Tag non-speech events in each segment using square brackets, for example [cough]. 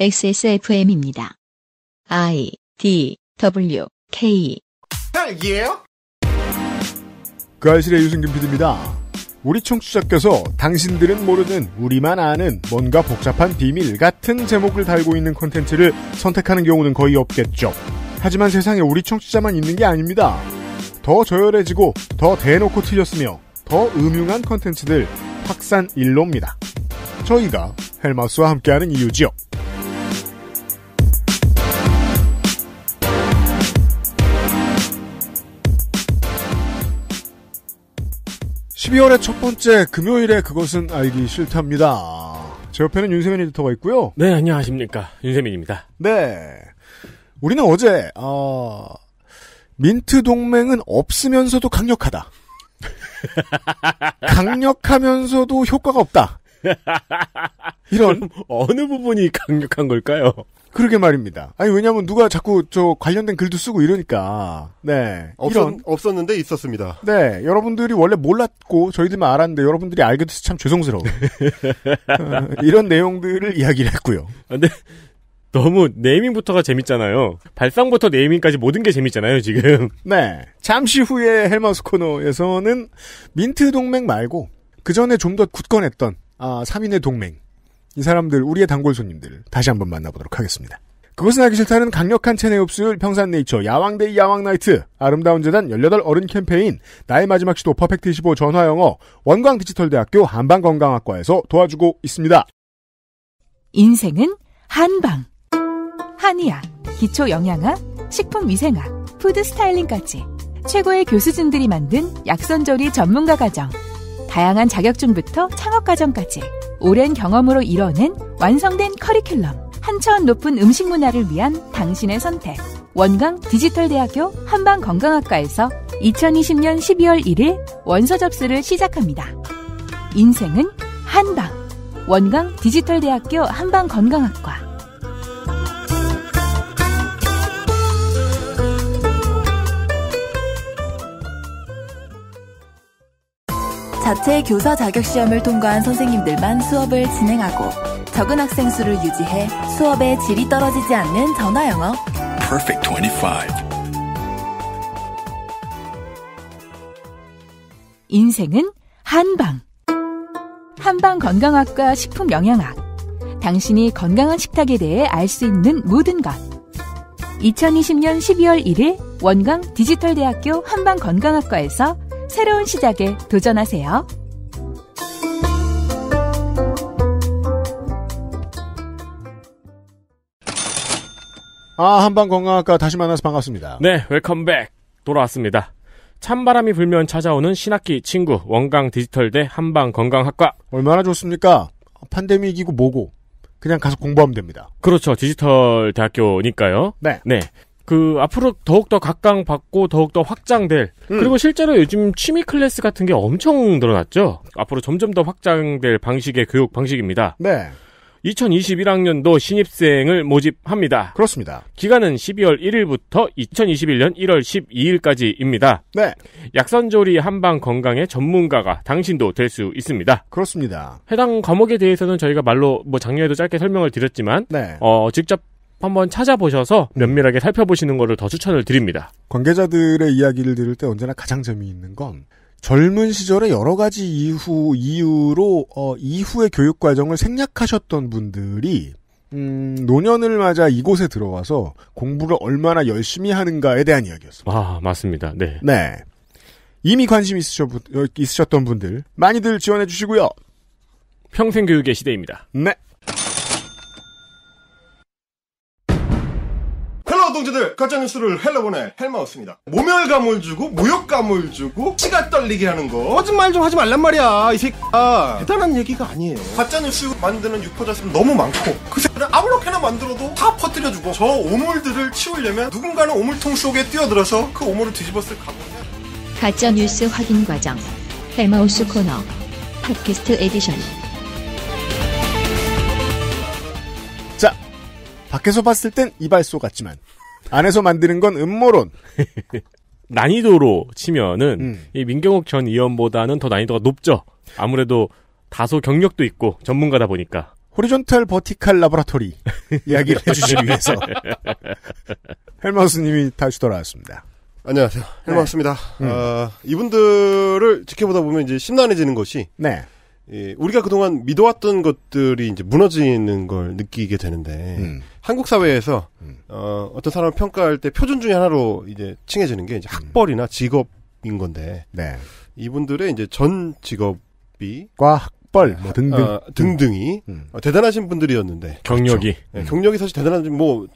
XSFM입니다. I D W K 딸기예요? 그 알실의 유승균 PD입니다. 우리 청취자께서 당신들은 모르는 우리만 아는 뭔가 복잡한 비밀 같은 제목을 달고 있는 콘텐츠를 선택하는 경우는 거의 없겠죠. 하지만 세상에 우리 청취자만 있는 게 아닙니다. 더 저열해지고 더 대놓고 틀렸으며 더 음흉한 콘텐츠들 확산 일로입니다. 저희가 헬마우스와 함께하는 이유지요. 12월의 첫 번째 금요일에 그것은 알기 싫답니다. 제 옆에는 윤세민 에디터가 있고요. 네, 안녕하십니까. 윤세민입니다. 네. 우리는 어제, 어, 민트 동맹은 없으면서도 강력하다. [laughs] 강력하면서도 효과가 없다. 이런, 어느 부분이 강력한 걸까요? 그러게 말입니다. 아니, 왜냐면 누가 자꾸 저 관련된 글도 쓰고 이러니까. 네. 없었, 이런, 없었는데 있었습니다. 네, 여러분들이 원래 몰랐고 저희들만 알았는데 여러분들이 알게 돼서 참 죄송스러워. [laughs] 어, 이런 내용들을 이야기를 했고요. 아, 근데 너무 네이밍부터가 재밌잖아요. 발상부터 네이밍까지 모든 게 재밌잖아요, 지금. [laughs] 네, 잠시 후에 헬마우스 코너에서는 민트 동맹 말고 그 전에 좀 더 굳건했던 아, 3인의 동맹 이 사람들 우리의 단골 손님들 다시 한번 만나보도록 하겠습니다. 그것은 알기 싫다는 강력한 체내 흡수율 평산네이처 야왕데이 야왕나이트 아름다운 재단 18 어른 캠페인 나의 마지막 시도 퍼펙트 25 전화영어 원광 디지털대학교 한방건강학과에서 도와주고 있습니다. 인생은 한방. 한의학, 기초 영양학, 식품 위생학, food styling까지 최고의 교수진들이 만든 약선조리 전문가 과정. 다양한 자격증부터 창업 과정까지 오랜 경험으로 이뤄낸 완성된 커리큘럼. 한차원 높은 음식 문화를 위한 당신의 선택. 원광 디지털대학교 한방건강학과에서 2020년 12월 1일 원서 접수를 시작합니다. 인생은 한방. 원광 디지털대학교 한방건강학과. 자체 교사 자격 시험을 통과한 선생님들만 수업을 진행하고 적은 학생 수를 유지해 수업의 질이 떨어지지 않는 전화 영어. Perfect 25. 인생은 한방. 한방 건강학과 식품영양학. 당신이 건강한 식탁에 대해 알 수 있는 모든 것. 2020년 12월 1일 원광 디지털대학교 한방건강학과에서 새로운 시작에 도전하세요. 아 한방건강학과 다시 만나서 반갑습니다. 네, 웰컴백. 돌아왔습니다. 찬바람이 불면 찾아오는 신학기 친구, 원강 디지털대 한방건강학과. 얼마나 좋습니까? 팬데믹이고 뭐고 그냥 가서 공부하면 됩니다. 그렇죠. 디지털 대학교니까요. 네. 네. 그 앞으로 더욱더 각광받고 더욱더 확장될 음. 그리고 실제로 요즘 취미 클래스 같은 게 엄청 늘어났죠. 앞으로 점점 더 확장될 방식의 교육 방식입니다. 네, 2021학년도 신입생을 모집합니다. 그렇습니다. 기간은 12월 1일부터 2021년 1월 12일까지입니다. 네, 약선조리 한방 건강의 전문가가 당신도 될 수 있습니다. 그렇습니다. 해당 과목에 대해서는 저희가 말로 뭐 작년에도 짧게 설명을 드렸지만 네, 어 직접 한번 찾아보셔서 면밀하게 살펴보시는 것을 더 추천을 드립니다. 관계자들의 이야기를 들을 때 언제나 가장 재미있는 건 젊은 시절에 여러 가지 이후 이유로 어, 이후의 교육 과정을 생략하셨던 분들이 음, 노년을 맞아 이곳에 들어와서 공부를 얼마나 열심히 하는가에 대한 이야기였습니다. 아 맞습니다. 네. 네. 이미 관심 있으셨, 어, 있으셨던 분들 많이들 지원해 주시고요. 평생 교육의 시대입니다. 네. 동지들 가짜뉴스를 헬로보내 헬마우스입니다. 모멸감을 주고 모욕감을 주고 치가 떨리게 하는 거 거짓말 좀 하지 말란 말이야 이 새끼야 대단한 얘기가 아니에요. 가짜뉴스 만드는 유포자수는 너무 많고 그 새끼를 아무렇게나 만들어도 다 퍼뜨려주고 저 오물들을 치우려면 누군가는 오물통 속에 뛰어들어서 그 오물을 뒤집었을 각오냐 가짜 뉴스 확인 과정. 헬마우스 코너. 팟캐스트 에디션. 자, 밖에서 봤을 땐 이발소 같지만 안에서 만드는 건 음모론. [laughs] 난이도로 치면은 음. 이 민경욱 전 의원보다는 더 난이도가 높죠. 아무래도 다소 경력도 있고 전문가다 보니까 horizontal vertical laboratory [laughs] 이야기를 해주시기 위해서 헬마우스님이 다시 돌아왔습니다. 안녕하세요. 헬마우스입니다. 아, 이분들을 지켜보다 보면 이제 심란해지는 것이 네. 예, 우리가 그동안 믿어왔던 것들이 이제 무너지는 걸 느끼게 되는데 음. 한국 사회에서 어, 어떤 사람을 평가할 때 표준 중에 하나로 이제 칭해지는 게 이제 학벌이나 직업인 건데 네. 이분들의 이제 전 직업이 과 학벌 뭐 등등. 어, 등등이 음. 어, 대단하신 분들이었는데 경력이. 예, 경력이 사실 대단한 뭐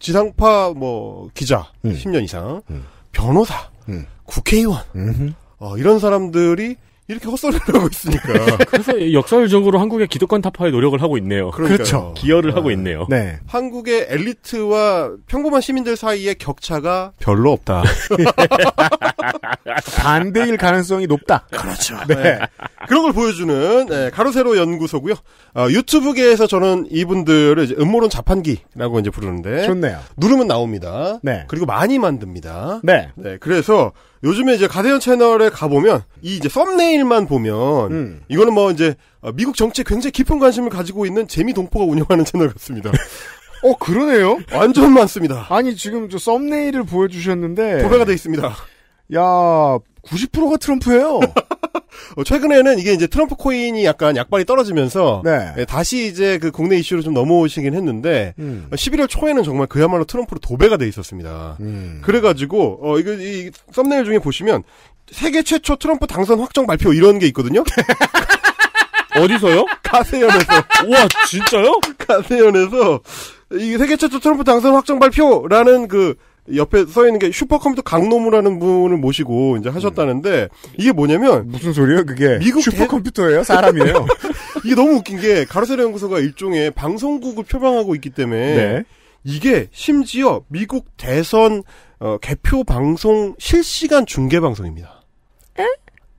지상파 뭐 기자 음. 10년 이상 음. 변호사 음. 국회의원 음흠. 어, 이런 사람들이 이렇게 헛소리를 [laughs] 하고 있으니까 [laughs] 그래서 역설적으로 한국의 기득권 타파에 노력을 하고 있네요. 그러니까요. 그렇죠. 기여를 하고 있네요. 네. 한국의 엘리트와 평범한 시민들 사이의 격차가 별로 없다. [laughs] 반대일 가능성이 높다. 그렇죠. 네. 그런 걸 보여주는 네, 가로세로 연구소고요. 어, 유튜브계에서 저는 이분들을 이제 음모론 자판기라고 이제 부르는데 좋네요. 누르면 나옵니다. 네. 그리고 많이 만듭니다. 네. 네, 그래서 요즘에 이제 가대현 채널에 가보면 이 이제 썸네일만 보면 음. 이거는 뭐 이제 어, 미국 정치에 굉장히 깊은 관심을 가지고 있는 재미 동포가 운영하는 채널 같습니다. 어 그러네요. 완전 많습니다. 아니 지금 저 썸네일을 보여주셨는데 도배가 돼 있습니다. 야 90%가 트럼프예요. [laughs] 어, 최근에는 이게 이제 트럼프 코인이 약간 약발이 떨어지면서 네. 예, 다시 이제 그 국내 이슈로 좀 넘어오시긴 했는데 음. 어, 11월 초에는 정말 그야말로 트럼프로 도배가 돼 있었습니다. 음. 그래가지고 어 이거 이 썸네일 중에 보시면 세계 최초 트럼프 당선 확정 발표 이런 게 있거든요. [laughs] 어디서요? 가세연에서 [laughs] 우와, 진짜요? 가세연에서 이 세계 최초 트럼프 당선 확정 발표라는 그 옆에 써 있는 게 슈퍼컴퓨터 강노무라는 분을 모시고 이제 하셨다는데 이게 뭐냐면 무슨 소리예요 그게? 미국 슈퍼컴퓨터예요? 사람이에요? [laughs] 이게 너무 웃긴 게 가로세로 연구소가 일종의 방송국을 표방하고 있기 때문에 네. 이게 심지어 미국 대선 어, 개표 방송 실시간 중계 방송입니다.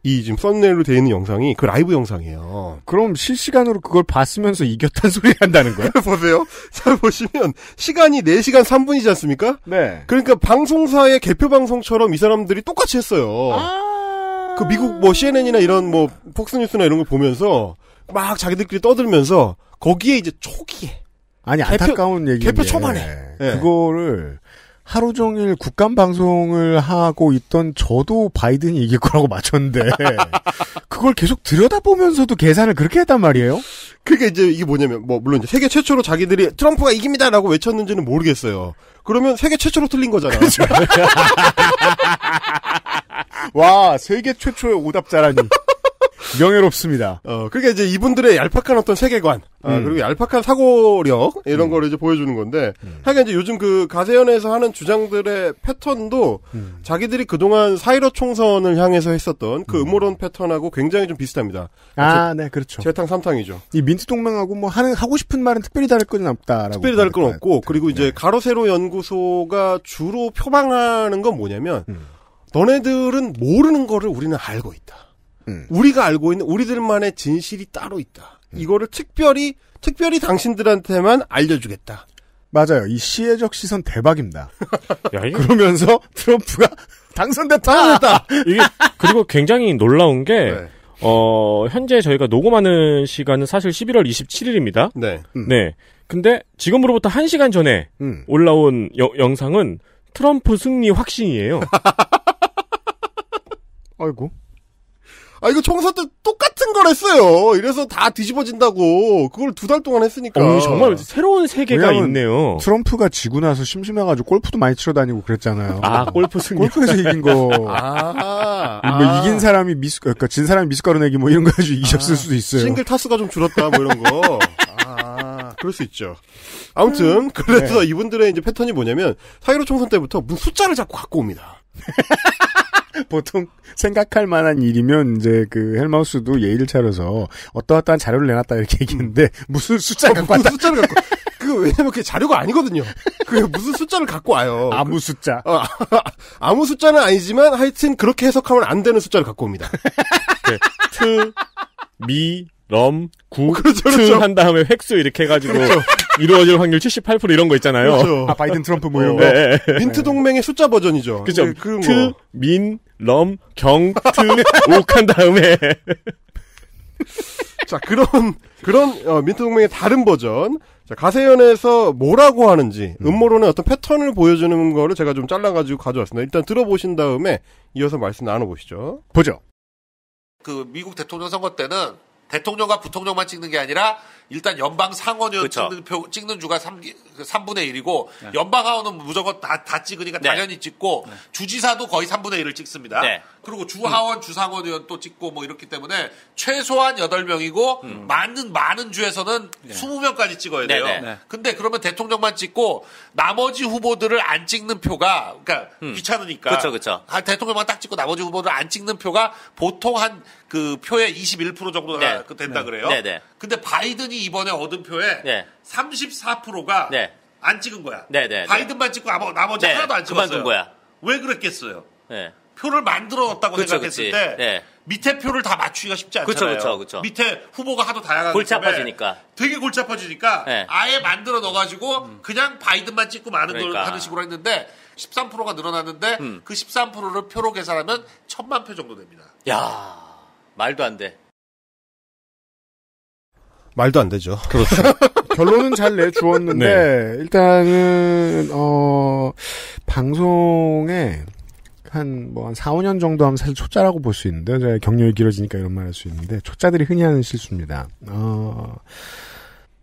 이 지금 썸네일로 되어 있는 영상이 그 라이브 영상이에요. 그럼 실시간으로 그걸 봤으면서 이겼다는 소리 한다는 거예요? [laughs] 보세요. 잘 보시면 시간이 4시간 3분이지 않습니까? 네. 그러니까 방송사의 개표 방송처럼 이 사람들이 똑같이 했어요. 아. 그 미국 뭐 CNN이나 이런 뭐 폭스뉴스나 이런 걸 보면서 막 자기들끼리 떠들면서 거기에 이제 초기에 아니 개표- 안타까운 얘기 개표 초반에. 네. 그거를 하루 종일 국감 방송을 하고 있던 저도 바이든이 이길 거라고 맞췄는데 [laughs] 그걸 계속 들여다보면서도 계산을 그렇게 했단 말이에요? 그게 이제 이게 뭐냐면 뭐 물론 이제 세계 최초로 자기들이 트럼프가 이깁니다라고 외쳤는지는 모르겠어요. 그러면 세계 최초로 틀린 거잖아. [laughs] 와 세계 최초의 오답자라니 명예롭습니다. 어, 그게 이제 이분들의 얄팍한 어떤 세계관, 아, 음. 그리고 얄팍한 사고력, 이런 거를 이제 보여주는 건데, 하여간 이제 요즘 그 가세연에서 하는 주장들의 패턴도 음. 자기들이 그동안 사이로 총선을 향해서 했었던 그 음모론 패턴하고 굉장히 좀 비슷합니다. 아, 네, 그렇죠. 재탕 삼탕이죠. 이 민트 동맹하고 뭐 하는 하고 싶은 말은 특별히 다를 건 없다라고. 특별히 다를 건. 없고, 그리고 이제 네. 가로세로 연구소가 주로 표방하는 건 뭐냐면, 음. 너네들은 모르는 거를 우리는 알고 있다. 음. 우리가 알고 있는 우리들만의 진실이 따로 있다. 이거를 특별히 특별히 당신들한테만 알려주겠다. 맞아요. 이 시혜적 시선 대박입니다. [laughs] 야, 그러면서 트럼프가 [laughs] 당선됐다. 이게 그리고 굉장히 놀라운 게 네. 어, 현재 저희가 녹음하는 시간은 사실 11월 27일입니다. 네. 음. 네. 근데 지금으로부터 1시간 전에 음. 올라온 여- 영상은 트럼프 승리 확신이에요. [laughs] 아이고. 아 이거 총선 때 똑같은 걸 했어요. 이래서 다 뒤집어진다고. 그걸 두 달 동안 했으니까. 어, 정말 새로운 세계가 있네요. 트럼프가 지고 나서 심심해가지고 골프도 많이 치러 다니고 그랬잖아요. 아, 골프 승리. 골프에서 이긴 거. 아, 뭐 아. 이긴 사람이 미스, 그러니까 진 사람이 미숫가루 내기 뭐 이런 거 가지고 이겼을 수도 있어요. 싱글 타수가 좀 줄었다 뭐 이런 거. 아, 그럴 수 있죠. 아무튼 그래서 이분들의 이제 패턴이 뭐냐면 사이로 총선 때부터 무슨 숫자를 자꾸 갖고 옵니다. [laughs] 보통 생각할 만한 일이면 이제 그 헬마우스도 예의를 차려서 어떠어떠한 자료를 내놨다 이렇게 얘기했는데 무슨 숫자 어, 갖고 무슨. 숫자를 갖고 그 왜냐면 그게 자료가 아니거든요. 그게 무슨 숫자를 갖고 와요. 아무 숫자. 어, [laughs] 아무 숫자는 아니지만 하여튼 그렇게 해석하면 안 되는 숫자를 갖고 옵니다. [laughs] 네. 트, 미, 럼, 구, 그렇죠, 트 그렇죠. 한 다음에 획수 이렇게 해가지고 이루어질 확률 78% 이런 거 있잖아요. 그렇죠. 아 바이든 트럼프 뭐 이런 어. 거. 네. 민트 동맹의 숫자 버전이죠. 그죠? 네, 그런 트, 거. 민, 럼, 경, 트, 옥한 다음에 [laughs] 자, 그런, 그런, 어, 민트 동맹의 다른 버전. 자, 가세연에서 뭐라고 하는지, 음모론의 어떤 패턴을 보여주는 거를 제가 좀 잘라가지고 가져왔습니다. 일단 들어보신 다음에 이어서 말씀 나눠보시죠. 보죠. 그 미국 대통령 선거 때는 대통령과 부통령만 찍는 게 아니라 일단 연방 상원의원. 찍는, 표, 찍는 주가 3, 3분의 1이고 연방 하원은 무조건 다, 다 찍으니까 네. 당연히 찍고 주지사도 거의 3분의 1을 찍습니다. 네. 그리고 주하원, 주상원 의원 또 찍고 뭐 이렇기 때문에 최소한 8명이고 많은 많은 주에서는 20명까지 찍어야 돼요. 네, 네. 근데 그러면 대통령만 찍고 나머지 후보들을 안 찍는 표가 그러니까 귀찮으니까 그쵸, 그쵸. 아, 대통령만 딱 찍고 나머지 후보들 안 찍는 표가 보통 한 그 표의 21% 정도가 네. 그 된다 그래요. 네, 네. 근데 바이든이 이번에 얻은 표의 네. 34%가 네. 안 찍은 거야. 네, 네, 네. 바이든만 찍고 나머- 나머지 네, 하나도 안 찍었어요. 거야. 왜 그랬겠어요? 네. 표를 만들어놨다고 그쵸, 생각했을 그치. 때 네. 밑에 표를 다 맞추기가 쉽지 않잖아요. 그쵸, 그쵸. 밑에 후보가 하도 다양하기 골치 아파지니까. 되게 골치 아파지니까 네. 음. 아예 만들어 넣어가지고 그냥 바이든만 찍고 많은 걸 그러니까. 하는 식으로 했는데 13%가 늘어났는데 음. 그 13%를 표로 계산하면 천만 표 정도 됩니다. 야 말도 안 돼. 말도 안 되죠. [laughs] 결론은 잘 내주었는데 일단은 어 방송에 한 뭐한 4, 5년 정도 하면 사실 초짜라고 볼 수 있는데 제가 경력이 길어지니까 이런 말 할 수 있는데 초짜들이 흔히 하는 실수입니다. 어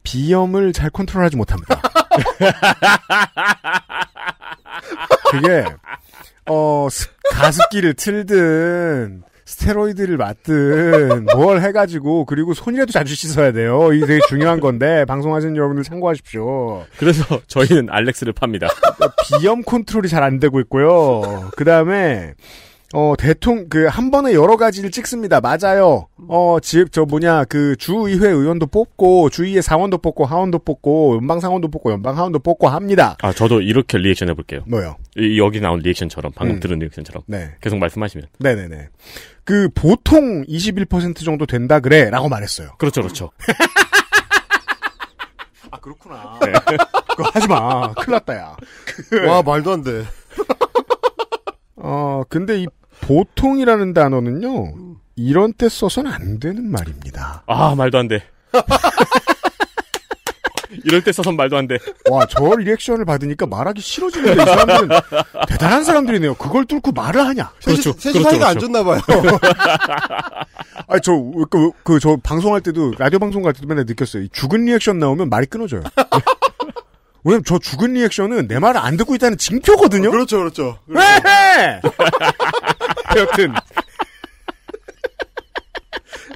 비염을 잘 컨트롤하지 못합니다. [laughs] 그게 어 습- 가습기를 틀든 스테로이드를 맞든 [laughs] 뭘 해가지고 그리고 손이라도 자주 씻어야 돼요. 이게 되게 중요한 건데 방송하시는 여러분들 참고하십시오. 그래서 저희는 알렉스를 팝니다. [laughs] 비염 컨트롤이 잘 안 되고 있고요. 그 다음에 어 대통 그 한 번에 여러 가지를 찍습니다. 맞아요. 어 집 저 뭐냐 그 주의회 의원도 뽑고 주의회 사원도 뽑고 하원도 뽑고 연방 상원도 뽑고 연방 하원도 뽑고 합니다. 아, 저도 이렇게 리액션 해볼게요. 뭐요? 이- 여기 나온 리액션처럼, 방금 음. 들은 리액션처럼. 네. 계속 말씀하시면. 네네네. 그 보통 21% 정도 된다 그래 라고 말했어요. 그렇죠, 그렇죠. [laughs] 아 그렇구나. [laughs] 그거 하지 마. 큰일 났다 야. 와, 말도 안 돼. [laughs] 어 근데 이 보통이라는 단어는요. 이런 때 써서는 안 되는 말입니다. 아, 말도 안 돼. [laughs] 이럴 때 써선 말도 안 돼. 와, 저 reaction을 받으니까 말하기 싫어지는데 이 사람들은 대단한 사람들이네요. 그걸 뚫고 말을 하냐? 그렇죠. 셋이 그렇죠, 사이가 안 그렇죠. 좋나 봐요. [laughs] 아니 저그저 방송할 때도 라디오 방송 갈 때도 맨날 느꼈어요. 이 죽은 리액션 나오면 말이 끊어져요. [laughs] 왜냐면 저 죽은 reaction은 내 말을 안 듣고 있다는 징표거든요. 그렇죠, 그렇죠. 왜 해? 여튼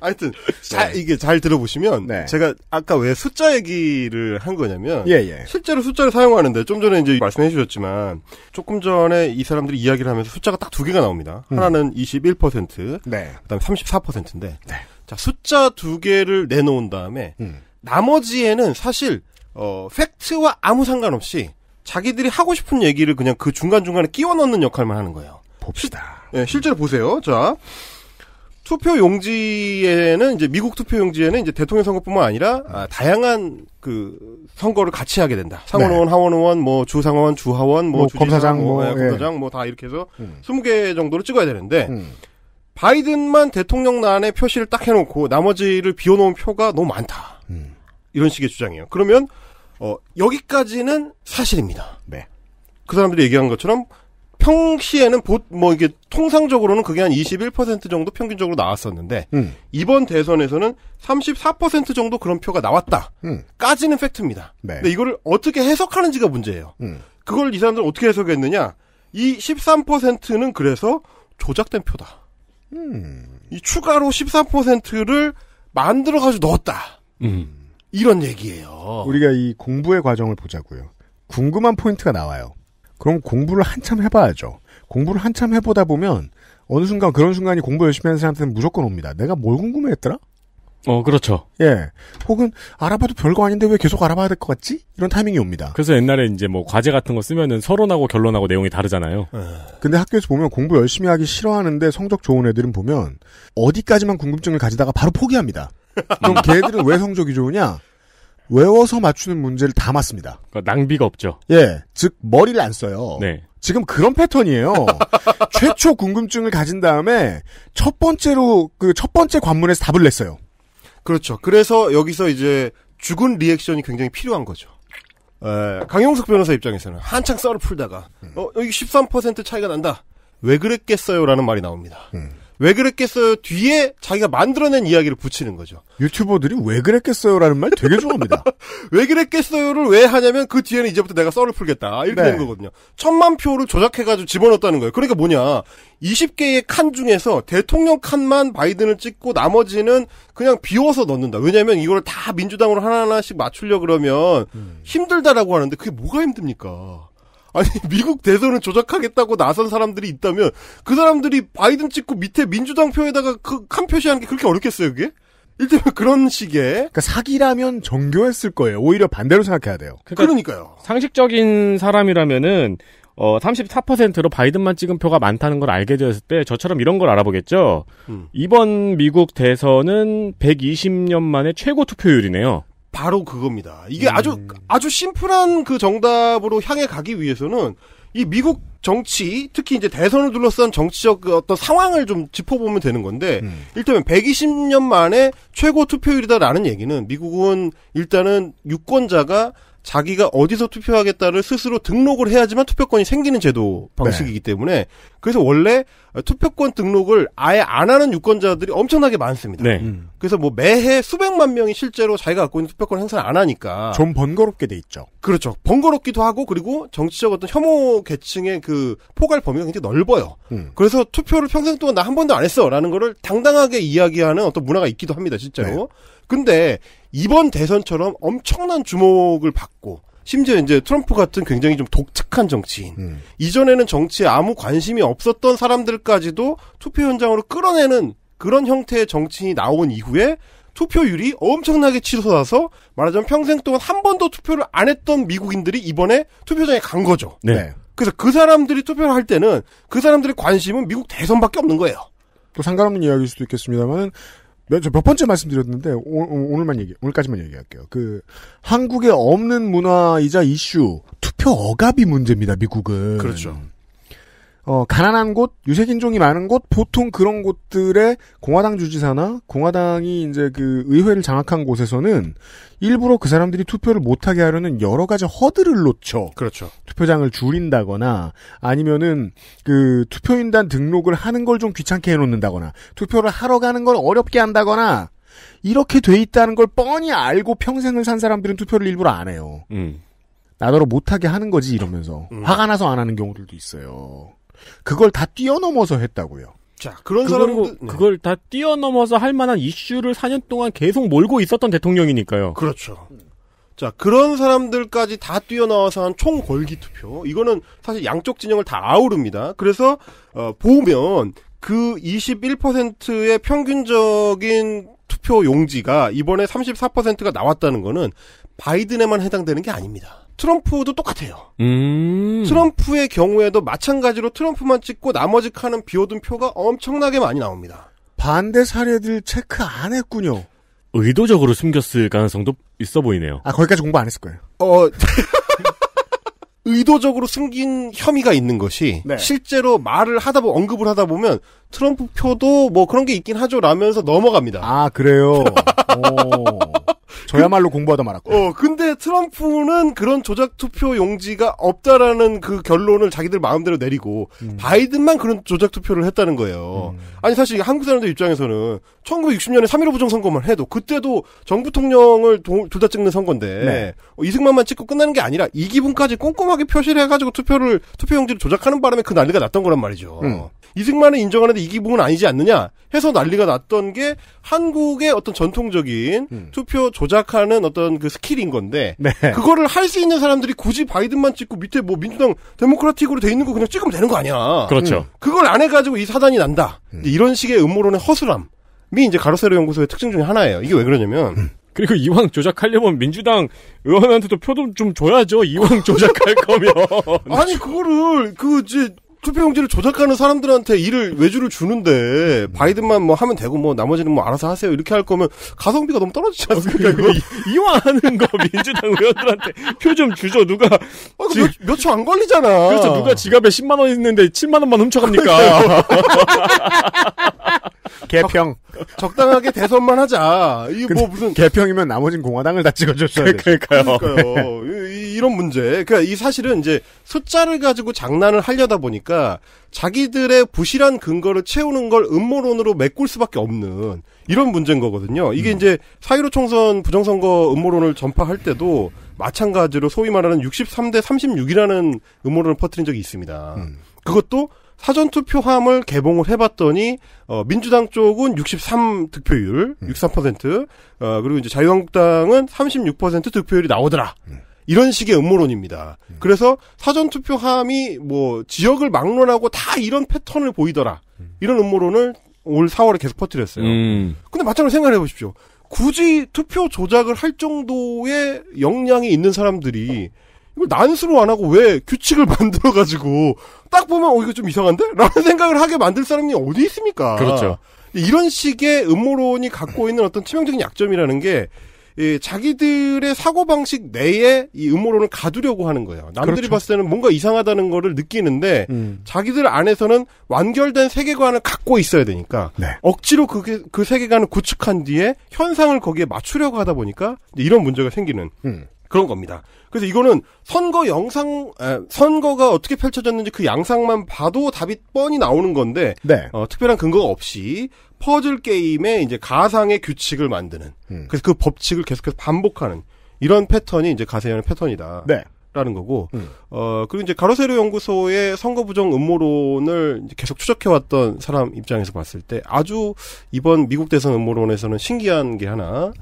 하여튼 자, 이게 잘 들어보시면 네. 제가 아까 왜 숫자 얘기를 한 거냐면 예 예. 실제로 숫자를 사용하는데 좀 전에 이제 말씀해 주셨지만 조금 전에 이 사람들이 이야기를 하면서 숫자가 딱 두 개가 나옵니다. 음. 하나는 21%, 네. 그다음에 34%인데 자 숫자 두 개를 내놓은 다음에 음. 나머지에는 사실 어 팩트와 아무 상관없이 자기들이 하고 싶은 얘기를 그냥 그 중간 중간에 끼워 넣는 역할만 하는 거예요. 봅시다. 예, 실제로 보세요. 자, 투표 용지에는 이제 미국 투표 용지에는 이제 대통령 선거뿐만 아니라 아, 다양한 그 선거를 같이 하게 된다. 상원 의원, 하원 의원, 뭐 주상원, 주하원, 뭐, 뭐 주지사, 검사장, 뭐, 뭐, 예, 예. 검사장 뭐 다 이렇게 해서 음. 20개 정도를 찍어야 되는데 음. 바이든만 대통령란에 표시를 딱 해놓고 나머지를 비워놓은 표가 너무 많다. 음. 이런 식의 주장이에요. 그러면 어, 여기까지는 사실입니다. 네. 그 사람들이 얘기한 것처럼 평시에는 보, 뭐 이게 통상적으로는 그게 한 21% 정도 평균적으로 나왔었는데 음. 이번 대선에서는 34% 정도 그런 표가 나왔다. 음. 까지는 팩트입니다. 네. 근데 이거를 어떻게 해석하는지가 문제예요. 음. 그걸 이 사람들은 어떻게 해석했느냐? 이 13%는 그래서 조작된 표다. 음. 이 추가로 14%를 만들어 가지고 넣었다. 음. 이런 얘기예요. 우리가 이 공부의 과정을 보자고요. 궁금한 포인트가 나와요. 그럼 공부를 한참 해봐야죠. 공부를 한참 해보다 보면 어느 순간 그런 순간이 공부 열심히 하는 사람한테는 무조건 옵니다. 내가 뭘 궁금해했더라? 어, 그렇죠. 예. 혹은 알아봐도 별거 아닌데 왜 계속 알아봐야 될 것 같지? 이런 타이밍이 옵니다. 그래서 옛날에 이제 뭐 과제 같은 거 쓰면은 서론하고 결론하고 내용이 다르잖아요. 근데 학교에서 보면 공부 열심히 하기 싫어하는데 성적 좋은 애들은 보면 어디까지만 궁금증을 가지다가 바로 포기합니다. 그럼 걔들은 왜 성적이 좋으냐? 외워서 맞추는 문제를 다 맞습니다. 그러니까 낭비가 없죠. 예. 즉, 머리를 안 써요. 네. 지금 그런 패턴이에요. [laughs] 최초 궁금증을 가진 다음에 첫 번째로 그 첫 번째 관문에서 답을 냈어요. 그렇죠. 그래서 여기서 이제 죽은 리액션이 굉장히 필요한 거죠. 에, 강용석 변호사 입장에서는 한창 썰을 풀다가 어 여기 13% 차이가 난다. 왜 그랬겠어요라는 말이 나옵니다. 왜 그랬겠어요 뒤에 자기가 만들어낸 이야기를 붙이는 거죠. 유튜버들이 왜 그랬겠어요라는 말 되게 좋아합니다. [laughs] 왜 그랬겠어요를 왜 하냐면 그 뒤에는 이제부터 내가 썰을 풀겠다 이렇게 네. 되는 거거든요. 천만 표를 조작해가지고 집어넣었다는 거예요. 그러니까 뭐냐 20개의 칸 중에서 대통령 칸만 바이든을 찍고 나머지는 그냥 비워서 넣는다. 왜냐하면 이걸 다 민주당으로 하나하나씩 맞추려 그러면 힘들다라고 하는데 그게 뭐가 힘듭니까? 아니 미국 대선을 조작하겠다고 나선 사람들이 있다면 그 사람들이 바이든 찍고 밑에 민주당 표에다가 그 칸 표시하는 게 그렇게 어렵겠어요, 그게? 일테면 그런 식의 그러니까 사기라면 정교했을 거예요. 오히려 반대로 생각해야 돼요. 그러니까 요. 상식적인 사람이라면은 어 34%로 바이든만 찍은 표가 많다는 걸 알게 되었을 때 저처럼 이런 걸 알아보겠죠. 음. 이번 미국 대선은 120년 만에 최고 투표율이네요. 바로 그겁니다. 이게 아주 아주 심플한 그 정답으로 향해 가기 위해서는 이 미국 정치, 특히 이제 대선을 둘러싼 정치적 그 어떤 상황을 좀 짚어보면 되는 건데, 일단은 120년 만에 최고 투표율이다라는 얘기는 미국은 일단은 유권자가 자기가 어디서 투표하겠다를 스스로 등록을 해야지만 투표권이 생기는 제도 방식이기 때문에 그래서 원래 투표권 등록을 아예 안 하는 유권자들이 엄청나게 많습니다. 네. 그래서 뭐 매해 수백만 명이 실제로 자기가 갖고 있는 투표권 행사를 안 하니까 좀 번거롭게 돼 있죠. 그렇죠. 번거롭기도 하고 그리고 정치적 어떤 혐오 계층의 그 포괄 범위가 굉장히 넓어요. 음. 그래서 투표를 평생 동안 나 한 번도 안 했어라는 거를 당당하게 이야기하는 어떤 문화가 있기도 합니다, 실제로. 네. 근데 이번 대선처럼 엄청난 주목을 받고 심지어 이제 트럼프 같은 굉장히 좀 독특한 정치인. 음. 이전에는 정치에 아무 관심이 없었던 사람들까지도 투표 현장으로 끌어내는 그런 형태의 정치인이 나온 이후에 투표율이 엄청나게 치솟아서 말하자면 평생 동안 한 번도 투표를 안 했던 미국인들이 이번에 투표장에 간 거죠. 네. 그래서 그 사람들이 투표를 할 때는 그 사람들의 관심은 미국 대선밖에 없는 거예요. 또 상관없는 이야기일 수도 있겠습니다만 몇, 저몇 번째 말씀드렸는데 오, 늘만 얘기 오늘까지만 얘기할게요. 그 한국에 없는 문화이자 이슈 투표 억압이 문제입니다. 미국은 그렇죠. 어, 가난한 곳, 유색인종이 많은 곳, 보통 그런 곳들의 공화당 주지사나 공화당이 이제 그 의회를 장악한 곳에서는 일부러 그 사람들이 투표를 못하게 하려는 여러 가지 허들을 놓죠. 그렇죠. 투표장을 줄인다거나 아니면은 그 투표인단 등록을 하는 걸 좀 귀찮게 해놓는다거나 투표를 하러 가는 걸 어렵게 한다거나 이렇게 돼 있다는 걸 뻔히 알고 평생을 산 사람들은 투표를 일부러 안 해요. 음. 나더러 못하게 하는 거지 이러면서 음. 화가 나서 안 하는 경우들도 있어요. 그걸 다 뛰어넘어서 했다고요. 자, 그런 그걸, 사람들 네. 그걸 다 뛰어넘어서 할 만한 이슈를 4년 동안 계속 몰고 있었던 대통령이니까요. 그렇죠. 자, 그런 사람들까지 다 뛰어나와서 한총 골기 투표. 이거는 사실 양쪽 진영을 다 아우릅니다. 그래서, 어, 보면 그 21%의 평균적인 투표 용지가 이번에 34%가 나왔다는 거는 바이든에만 해당되는 게 아닙니다. 트럼프도 똑같아요. 음. 트럼프의 경우에도 마찬가지로 트럼프만 찍고 나머지 칸은 비워둔 표가 엄청나게 많이 나옵니다. 반대 사례들 체크 안 했군요. 의도적으로 숨겼을 가능성도 있어 보이네요. 아 거기까지 공부 안 했을 거예요. 어, [laughs] 의도적으로 숨긴 혐의가 있는 것이 네. 실제로 말을 하다 보면 언급을 하다 보면 트럼프 표도 뭐 그런 게 있긴 하죠 라면서 넘어갑니다. 아 그래요. [laughs] 오. 저야말로 공부하다 말았고. 어, 근데 트럼프는 그런 조작 투표 용지가 없다라는 그 결론을 자기들 마음대로 내리고 음. 바이든만 그런 조작 투표를 했다는 거예요. 아니 사실 한국 사람들 입장에서는 1960년에 3.15 부정선거만 해도 그때도 정부 통령을 도, 조작 찍는 선거인데 네. 어, 이승만만 찍고 끝나는 게 아니라 이기붕까지 꼼꼼하게 표시를 해가지고 투표를 투표 용지를 조작하는 바람에 그 난리가 났던 거란 말이죠. 음. 이승만을 인정하는데 이기붕은 아니지 않느냐 해서 난리가 났던 게 한국의 어떤 전통적인 음. 투표 조작하는 어떤 그 skill인 건데 네. 그거를 할 수 있는 사람들이 굳이 바이든만 찍고 밑에 뭐 민주당 Democratic으로 돼 있는 거 그냥 찍으면 되는 거 아니야. 그렇죠. 그걸 안 해가지고 이 사단이 난다. 음. 이런 식의 음모론의 허술함이 이제 가로세로 연구소의 특징 중에 하나예요. 이게 왜 그러냐면 그리고 이왕 조작하려면 민주당 의원한테도 표도 좀 줘야죠. 이왕 조작할 [laughs] 거면. 아니 그거를 그 이제 투표용지를 조작하는 사람들한테 일을 외주를 주는데 바이든만 뭐 하면 되고 뭐 나머지는 뭐 알아서 하세요 이렇게 할 거면 가성비가 너무 떨어지지 않습니까? 이거 이왕 하는 거 민주당 의원들한테 표 좀 주죠. 누가 몇초 안 걸리잖아. 그렇죠. 누가 지갑에 10만 원 있는데 7만 원만 훔쳐갑니까? [laughs] 개평. 적당하게 대선만 하자. 이게 뭐 무슨 개평이면 나머진 공화당을 다 찍어줬어야 돼. 그러니까요. 그러니까요. 이- 이런 문제. 그러니까 이 사실은 이제 숫자를 가지고 장난을 하려다 보니까 자기들의 부실한 근거를 채우는 걸 음모론으로 메꿀 수밖에 없는 이런 문제인 거거든요. 이게 이제 4.15 총선 부정선거 음모론을 전파할 때도 마찬가지로 소위 말하는 63대 36이라는 음모론을 퍼뜨린 적이 있습니다. 그것도 사전투표함을 개봉을 해봤더니 어, 민주당 쪽은 63 득표율, 63%, 어, 그리고 이제 자유한국당은 36% 득표율이 나오더라. 이런 식의 음모론입니다. 그래서 사전투표함이 뭐 지역을 막론하고 다 이런 패턴을 보이더라. 이런 음모론을 올 4월에 계속 퍼뜨렸어요. 음. 근데 마찬가지로 생각해 보십시오. 굳이 투표 조작을 할 정도의 역량이 있는 사람들이 이걸 난수로 안 하고 왜 규칙을 [laughs] 만들어 가지고 딱 보면 어 이거 좀 이상한데? 라는 생각을 하게 만들 사람이 어디 있습니까? 그렇죠. 이런 식의 음모론이 갖고 있는 어떤 치명적인 약점이라는 게 예, 자기들의 사고방식 내에 이 음모론을 가두려고 하는 거예요. 남들이 그렇죠. 봤을 때는 뭔가 이상하다는 거를 느끼는데 음. 자기들 안에서는 완결된 세계관을 갖고 있어야 되니까 네. 억지로 그게 그 세계관을 구축한 뒤에 현상을 거기에 맞추려고 하다 보니까 이런 문제가 생기는 음. 그런 겁니다. 그래서 이거는 선거 영상 에, 선거가 어떻게 펼쳐졌는지 그 양상만 봐도 답이 뻔히 나오는 건데 네. 어, 특별한 근거가 없이 퍼즐 게임에 이제 가상의 규칙을 만드는 음. 그래서 그 법칙을 계속해서 반복하는 이런 패턴이 이제 가세현의 패턴이다. 네. 라는 거고, 음. 어, 그리고 이제 가로세로 연구소의 선거 부정 음모론을 계속 추적해왔던 사람 입장에서 봤을 때 아주 이번 미국 대선 음모론에서는 신기한 게 하나, 에,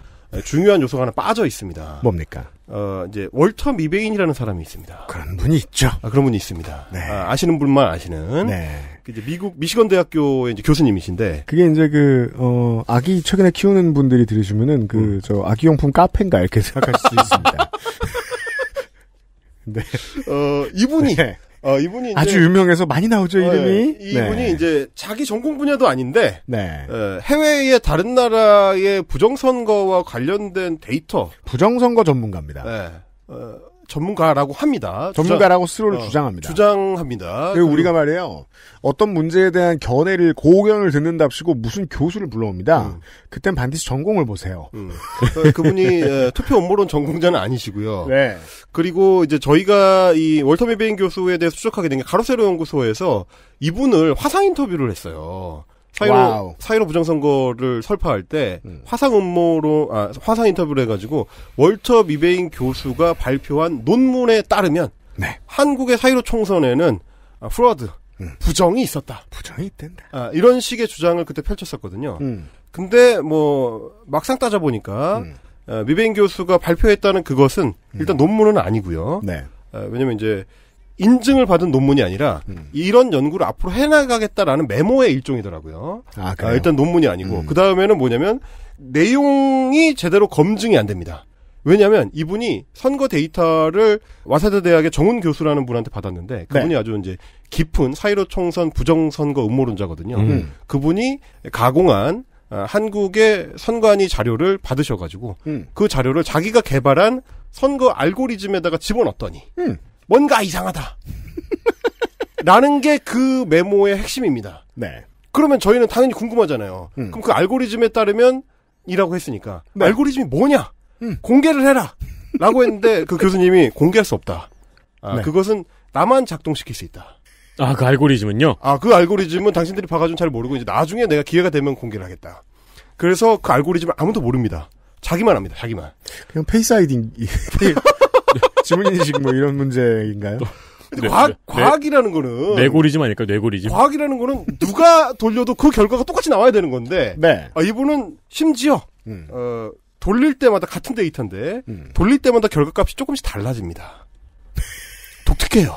중요한 요소가 하나 빠져 있습니다. 뭡니까? 어, 이제 월터 미베인이라는 사람이 있습니다. 그런 분이 있죠. 아, 그런 분이 있습니다. 네. 아, 시는 분만 아시는. 네. 그 이제 미국 미시건 대학교의 교수님이신데, 그게 이제 그, 어, 아기 최근에 키우는 분들이 들으시면은 그, 음. 저, 아기 용품 카페인가 이렇게 생각할 수 있습니다. [laughs] 네. 어, 이분이, 네. 어, 이분이 이제 아주 유명해서 많이 나오죠, 어, 이름이? 예, 이분이 이제 자기 전공 분야도 아닌데, 네. 어, 해외의 다른 나라의 부정선거와 관련된 데이터, 부정선거 전문가입니다. 예, 어, 전문가라고 합니다. 전문가라고 스스로를 어, 주장합니다. 주장합니다. 그리고 우리가 말이에요. 어떤 문제에 대한 견해를 고견을 듣는답시고 무슨 교수를 불러옵니다. 음. 그땐 반드시 전공을 보세요. 음, 그- 그분이 예, 투표 음모론 전공자는 아니시고요. 네. 그리고 이제 저희가 이 월터 미베인 교수에 대해서 추적하게 된 게 가로세로 연구소에서 이분을 화상 인터뷰를 했어요. 사일오 wow. 사일오 부정선거를 설파할 때 음. 화상 음모로 아, 화상 인터뷰를 해가지고 월터 미베인 교수가 발표한 논문에 따르면 네. 한국의 사일오 총선에는 아, fraud 음. 부정이 있었다. 부정이 있댄다. 아, 이런 식의 주장을 그때 펼쳤었거든요. 음. 근데 뭐 막상 따져 보니까 음. 어, 미베인 교수가 발표했다는 그것은 일단 논문은 아니고요. 네. 어, 왜냐면 이제 인증을 받은 논문이 아니라 음. 이런 연구를 앞으로 해나가겠다라는 메모의 일종이더라고요. 아, 아? 일단 논문이 아니고 음. 그 다음에는 뭐냐면 내용이 제대로 검증이 안 됩니다. 왜냐하면 이분이 선거 데이터를 와세다 대학의 정훈 교수라는 분한테 받았는데 그분이 네. 아주 이제 깊은 사일오 총선 부정선거 음모론자거든요. 음. 그분이 가공한 아, 한국의 선관위 자료를 받으셔가지고 음. 그 자료를 자기가 개발한 선거 알고리즘에다가 집어넣었더니 음. 뭔가 이상하다. [laughs] 라는 게 그 메모의 핵심입니다. 네. 그러면 저희는 당연히 궁금하잖아요. 음. 그럼 그 알고리즘에 따르면 이라고 했으니까 네. 알고리즘이 뭐냐? 음. 공개를 해라. 라고 했는데 [laughs] 그 교수님이 공개할 수 없다. 아, 네. 그것은 나만 작동시킬 수 있다. 아, 그 알고리즘은요? 아, 그 알고리즘은 당신들이 봐가지고 잘 모르고 이제 나중에 내가 기회가 되면 공개를 하겠다. 그래서 그 알고리즘을 아무도 모릅니다. 자기만 합니다. 자기만. 그냥 Face ID, [laughs] 지문인식 뭐 이런 문제인가요? 근데 네, 과학, 네, 과학이라는 거는 뇌고리즘 아닐까요? 뇌고리즘. 과학이라는 거는 누가 돌려도 그 결과가 똑같이 나와야 되는 건데 네. 아, 이분은 심지어 음. 어, 돌릴 때마다 같은 데이터인데 음. 돌릴 때마다 결과값이 조금씩 달라집니다. [laughs] 독특해요.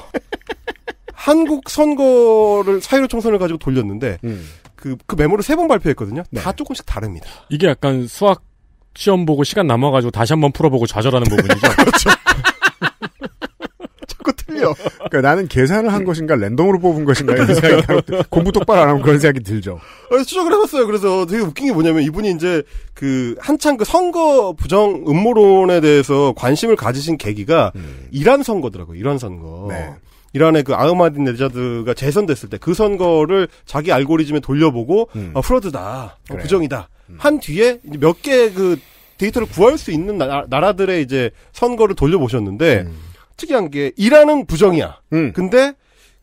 한국 선거를 사회로 총선을 가지고 돌렸는데 음. 그, 그 메모를 세 번 발표했거든요. 네. 다 조금씩 다릅니다. 이게 약간 수학 시험 보고 시간 남아가지고 다시 한번 풀어보고 좌절하는 부분이죠. 자꾸 [laughs] 틀려. 그러니까 나는 계산을 한 것인가 랜덤으로 뽑은 것인가 이런 생각이 [laughs] 공부 똑바로 안 하면 그런 생각이 들죠. 그래서 추적을 해봤어요. 그래서 되게 웃긴 게 뭐냐면 이분이 이제 그 한창 그 선거 부정 음모론에 대해서 관심을 가지신 계기가 음. 이란 선거더라고요. 이란 선거. 네. 이란의 그 아흐마디네자드가 재선됐을 때 그 선거를 자기 알고리즘에 돌려보고 음. 어, 프로드다, 어. 부정이다 한 뒤에 몇 개 그 데이터를 구할 수 있는 나, 라들의 이제 선거를 돌려보셨는데 음. 특이한 게 이란은 부정이야. 음. 근데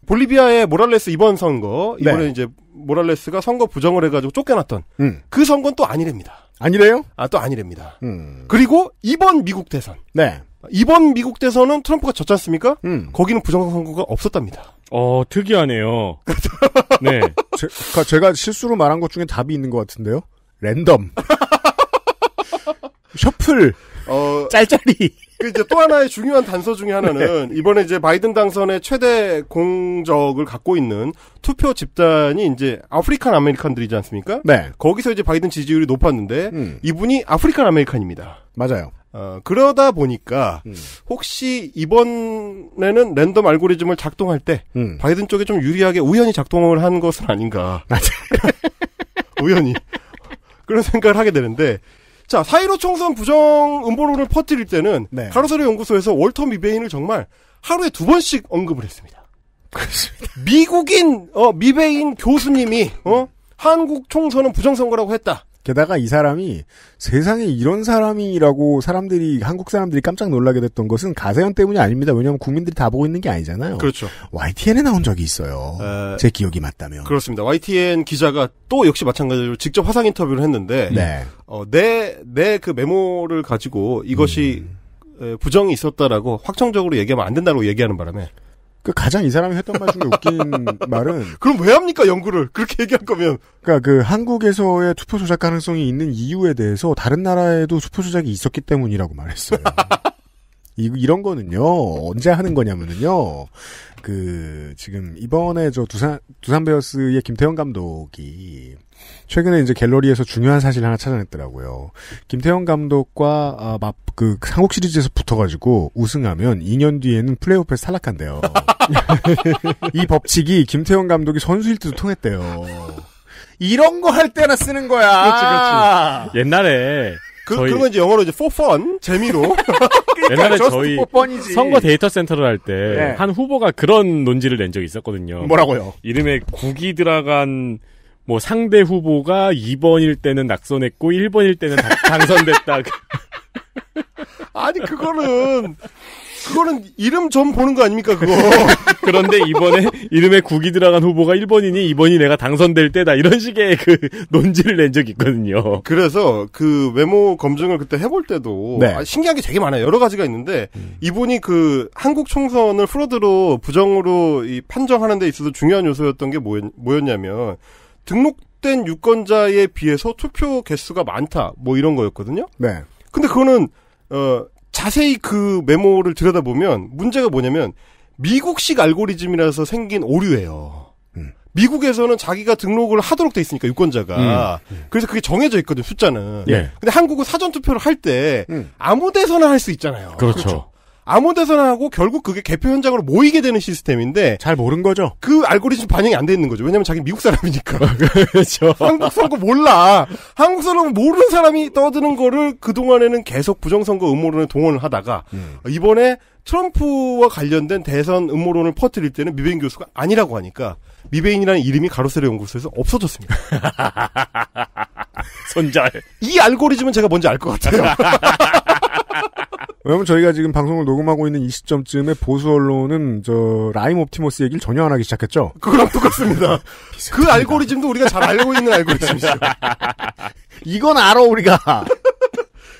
볼리비아의 모랄레스 이번 선거 이번에 네. 이제 모랄레스가 선거 부정을 해가지고 쫓겨났던 음. 그 선거는 또 아니랍니다. 아니래요? 아 또 아니랍니다. 음. 그리고 이번 미국 대선 네. 이번 미국 대선은 트럼프가 졌지 않습니까? 음. 거기는 부정 선거가 없었답니다. 어, 특이하네요. [laughs] 네. 제, 제가 실수로 말한 것 중에 답이 있는 것 같은데요. 랜덤. [laughs] shuffle. 어, 짤짤이. 그 이제 또 하나의 중요한 단서 중에 하나는 [laughs] 네. 이번에 이제 바이든 당선의 최대 공적을 갖고 있는 투표 집단이 이제 African American들이지 않습니까? 네. 거기서 이제 바이든 지지율이 높았는데 음. 이분이 African American입니다. 맞아요. 어, 그러다 보니까 음. 혹시 이번에는 랜덤 알고리즘을 작동할 때 음. 바이든 쪽에 좀 유리하게 우연히 작동을 한 것은 아닌가. [laughs] 우연히. 그런 생각을 하게 되는데 자, 4.15 총선 부정 음보론을 퍼뜨릴 때는 네. 가로세로 연구소에서 월터 미베인을 정말 하루에 두 번씩 언급을 했습니다. 미국인 어 미베인 교수님이 어 한국 총선은 부정선거라고 했다. 게다가 이 사람이 세상에 이런 사람이라고 사람들이 한국 사람들이 깜짝 놀라게 됐던 것은 가세현 때문이 아닙니다. 왜냐하면 국민들이 다 보고 있는 게 아니잖아요. 그렇죠. YTN에 나온 적이 있어요. 에, 제 기억이 맞다면. 그렇습니다. YTN 기자가 또 역시 마찬가지로 직접 화상 인터뷰를 했는데 네. 어, 내, 내 그 메모를 가지고 이것이 음. 에, 부정이 있었다라고 확정적으로 얘기하면 안 된다고 얘기하는 바람에 그 가장 이 사람이 했던 말 중에 웃긴 [laughs] 말은 그럼 왜 합니까 연구를 그렇게 얘기할 거면 그러니까 그 한국에서의 투표 조작 가능성이 있는 이유에 대해서 다른 나라에도 투표 조작이 있었기 때문이라고 말했어요. [laughs] 이, 이런 거는요 언제 하는 거냐면은요 그 지금 이번에 저 두산 두산 베어스의 김태형 감독이 최근에 이제 갤러리에서 중요한 사실 하나 찾아냈더라고요. 김태형 감독과 아, 막, 그 한국 시리즈에서 붙어가지고 우승하면 2년 뒤에는 플레이오프에서 탈락한대요. [laughs] 이 법칙이 김태형 감독이 선수일 때도 통했대요. 이런 거 할 때나 쓰는 거야. 그렇지, 그렇지. 옛날에 그, 저희- 건 이제 영어로 이제 for fun 재미로 [laughs] 옛날에 just 저희. 선거 데이터 센터를 할때 네. 한 후보가 그런 논지를 낸 적이 있었거든요. 뭐라고요? 이름에 국이 들어간 뭐 상대 후보가 2번일 때는 낙선했고 1번일 때는 다- [laughs] 당선됐다. 아니 그거는 그거는 이름 좀 보는 거 아닙니까 그거 [laughs] 그런데 이번에 이름에 국이 들어간 후보가 1번이니 2번이 내가 당선될 때다. 이런 식의 그 논지를 낸 적이 있거든요. 그래서 그 외모 검증을 그때 해볼 때도 네. 아, 신기한 게 되게 많아요. 여러 가지가 있는데 이분이 그 한국 총선을 프로드로 부정으로 이 판정하는 데 있어서 중요한 요소였던 게 뭐였, 뭐였냐면 등록된 유권자에 비해서 투표 개수가 많다 뭐 이런 거였거든요. 네. 근데 그거는 어 자세히 그 메모를 들여다보면 문제가 뭐냐면 미국식 알고리즘이라서 생긴 오류예요. 음. 미국에서는 자기가 등록을 하도록 돼 있으니까 유권자가 그래서 그게 정해져 있거든 숫자는. 예. 근데 한국은 사전 투표를 할때 음. 아무 데서나 할 수 있잖아요. 그렇죠. 아무 데서나 하고 결국 그게 개표 현장으로 모이게 되는 시스템인데 잘 모른 거죠. 그 알고리즘 반영이 안 돼 있는 거죠. 왜냐면 자기 미국 사람이니까. [laughs] 그렇죠. 한국 선거 몰라. 한국 선거 모르는 사람이 떠드는 거를 그동안에는 계속 부정선거 음모론에 동원을 하다가 음. 이번에 트럼프와 관련된 대선 음모론을 퍼뜨릴 때는 미베인 교수가 아니라고 하니까 미베인이라는 이름이 가로세로 연구소에서 없어졌습니다. [laughs] 손절. 이 알고리즘은 제가 뭔지 알 것 같아요. [laughs] 왜냐면 저희가 지금 방송을 녹음하고 있는 이 시점쯤에 보수 언론은 저 라임 옵티머스 얘기를 전혀 안 하기 시작했죠. [laughs] 그거랑 똑같습니다. 그 알고리즘도 우리가 잘 알고 있는 알고리즘이죠. [laughs] 이건 알아 우리가. [laughs]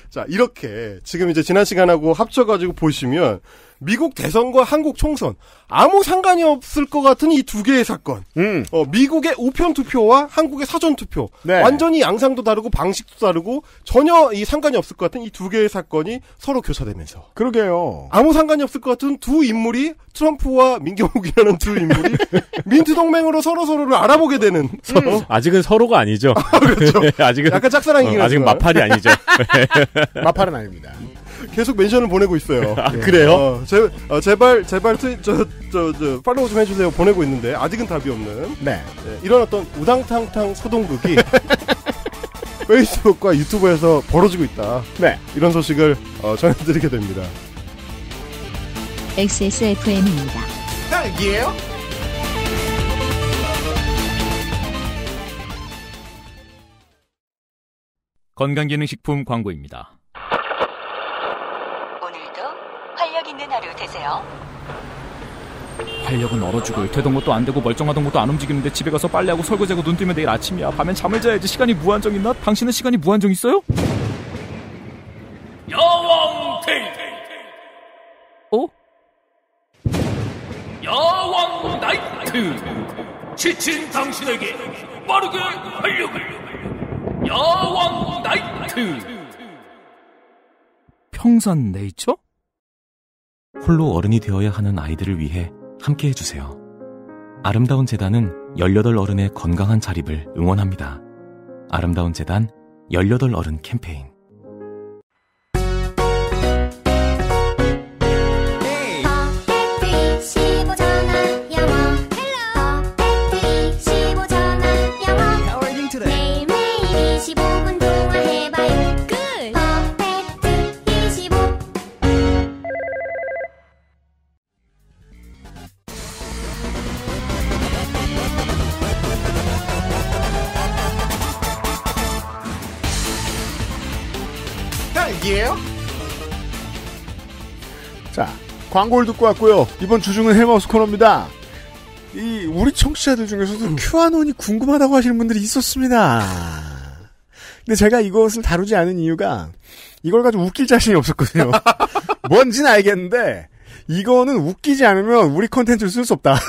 자, 이렇게 지금 이제 지난 시간하고 합쳐가지고 보시면 미국 대선과 한국 총선 아무 상관이 없을 것 같은 이 두 개의 사건. 음. 어, 미국의 우편 투표와 한국의 사전 투표. 네. 완전히 양상도 다르고 방식도 다르고 전혀 이 상관이 없을 것 같은 이 두 개의 사건이 서로 교차되면서 그러게요. 아무 상관이 없을 것 같은 두 인물이 트럼프와 민경욱이라는 두 인물이 [laughs] 민트 동맹으로 서로 서로를 알아보게 되는 서로 [laughs] 아직은 서로가 아니죠. 그렇죠. [laughs] 아직은 약간 짝사랑이긴 어, 아직은 하지만 마팔이 아니죠. 마팔은 아닙니다. 계속 멘션을 보내고 있어요. [laughs] 아, 그래요? 어, 제, 어, 제발 제발 트윗 저, 저, 저 팔로우 좀 해주세요 보내고 있는데 아직은 답이 없는 네. 예, 이런 어떤 우당탕탕 소동극이 [laughs] 페이스북과 유튜브에서 벌어지고 있다. 네. 이런 소식을 어, 전해드리게 됩니다. XSFM입니다. 딸기예요? 건강기능식품 광고입니다. 오늘도 활력 있는 하루 되세요. 활력은 얼어 죽을 되던 것도 안 되고 멀쩡하던 것도 안 움직이는데 집에 가서 빨래하고 설거지하고 눈 뜨면 내일 아침이야. 밤엔 잠을 자야지. 시간이 무한정 있나? 당신은 시간이 무한정 있어요? 야왕 데이트 어? 야왕 나이트 지친 당신에게 빠르게 활력을 야왕 나이트 평산 네이처? 홀로 어른이 되어야 하는 아이들을 위해 함께 해주세요. 아름다운 재단은 18 어른의 건강한 자립을 응원합니다. 아름다운 재단 18 어른 캠페인 딸기예요? 자, 광고를 듣고 왔고요. 이번 주중은 헬마우스 코너입니다. 이 우리 청취자들 중에서도 큐아논이 궁금하다고 하시는 분들이 있었습니다. 근데 제가 이것을 다루지 않은 이유가 이걸 가지고 웃길 자신이 없었거든요. [laughs] 뭔지는 알겠는데 이거는 웃기지 않으면 우리 컨텐츠를 쓸 수 없다.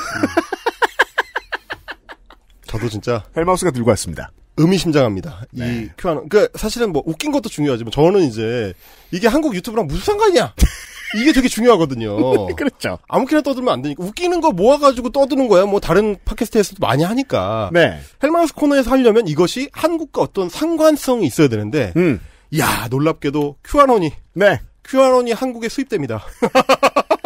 저도 진짜 헬마우스가 들고 왔습니다. 의미심장합니다. 이 큐아논. 그 사실은 뭐 웃긴 것도 중요하지만 저는 이제 이게 한국 유튜브랑 무슨 상관이야? [laughs] 이게 되게 중요하거든요. [laughs] 그렇죠. 아무렇게나 떠들면 안 되니까 웃기는 거 모아가지고 떠드는 거야. 뭐 다른 팟캐스트에서도 많이 하니까. 네. 헬마우스 코너에서 하려면 이것이 한국과 어떤 상관성이 있어야 되는데. 음. 야 놀랍게도 큐아논이. 네. 큐아논이 한국에 수입됩니다. [laughs]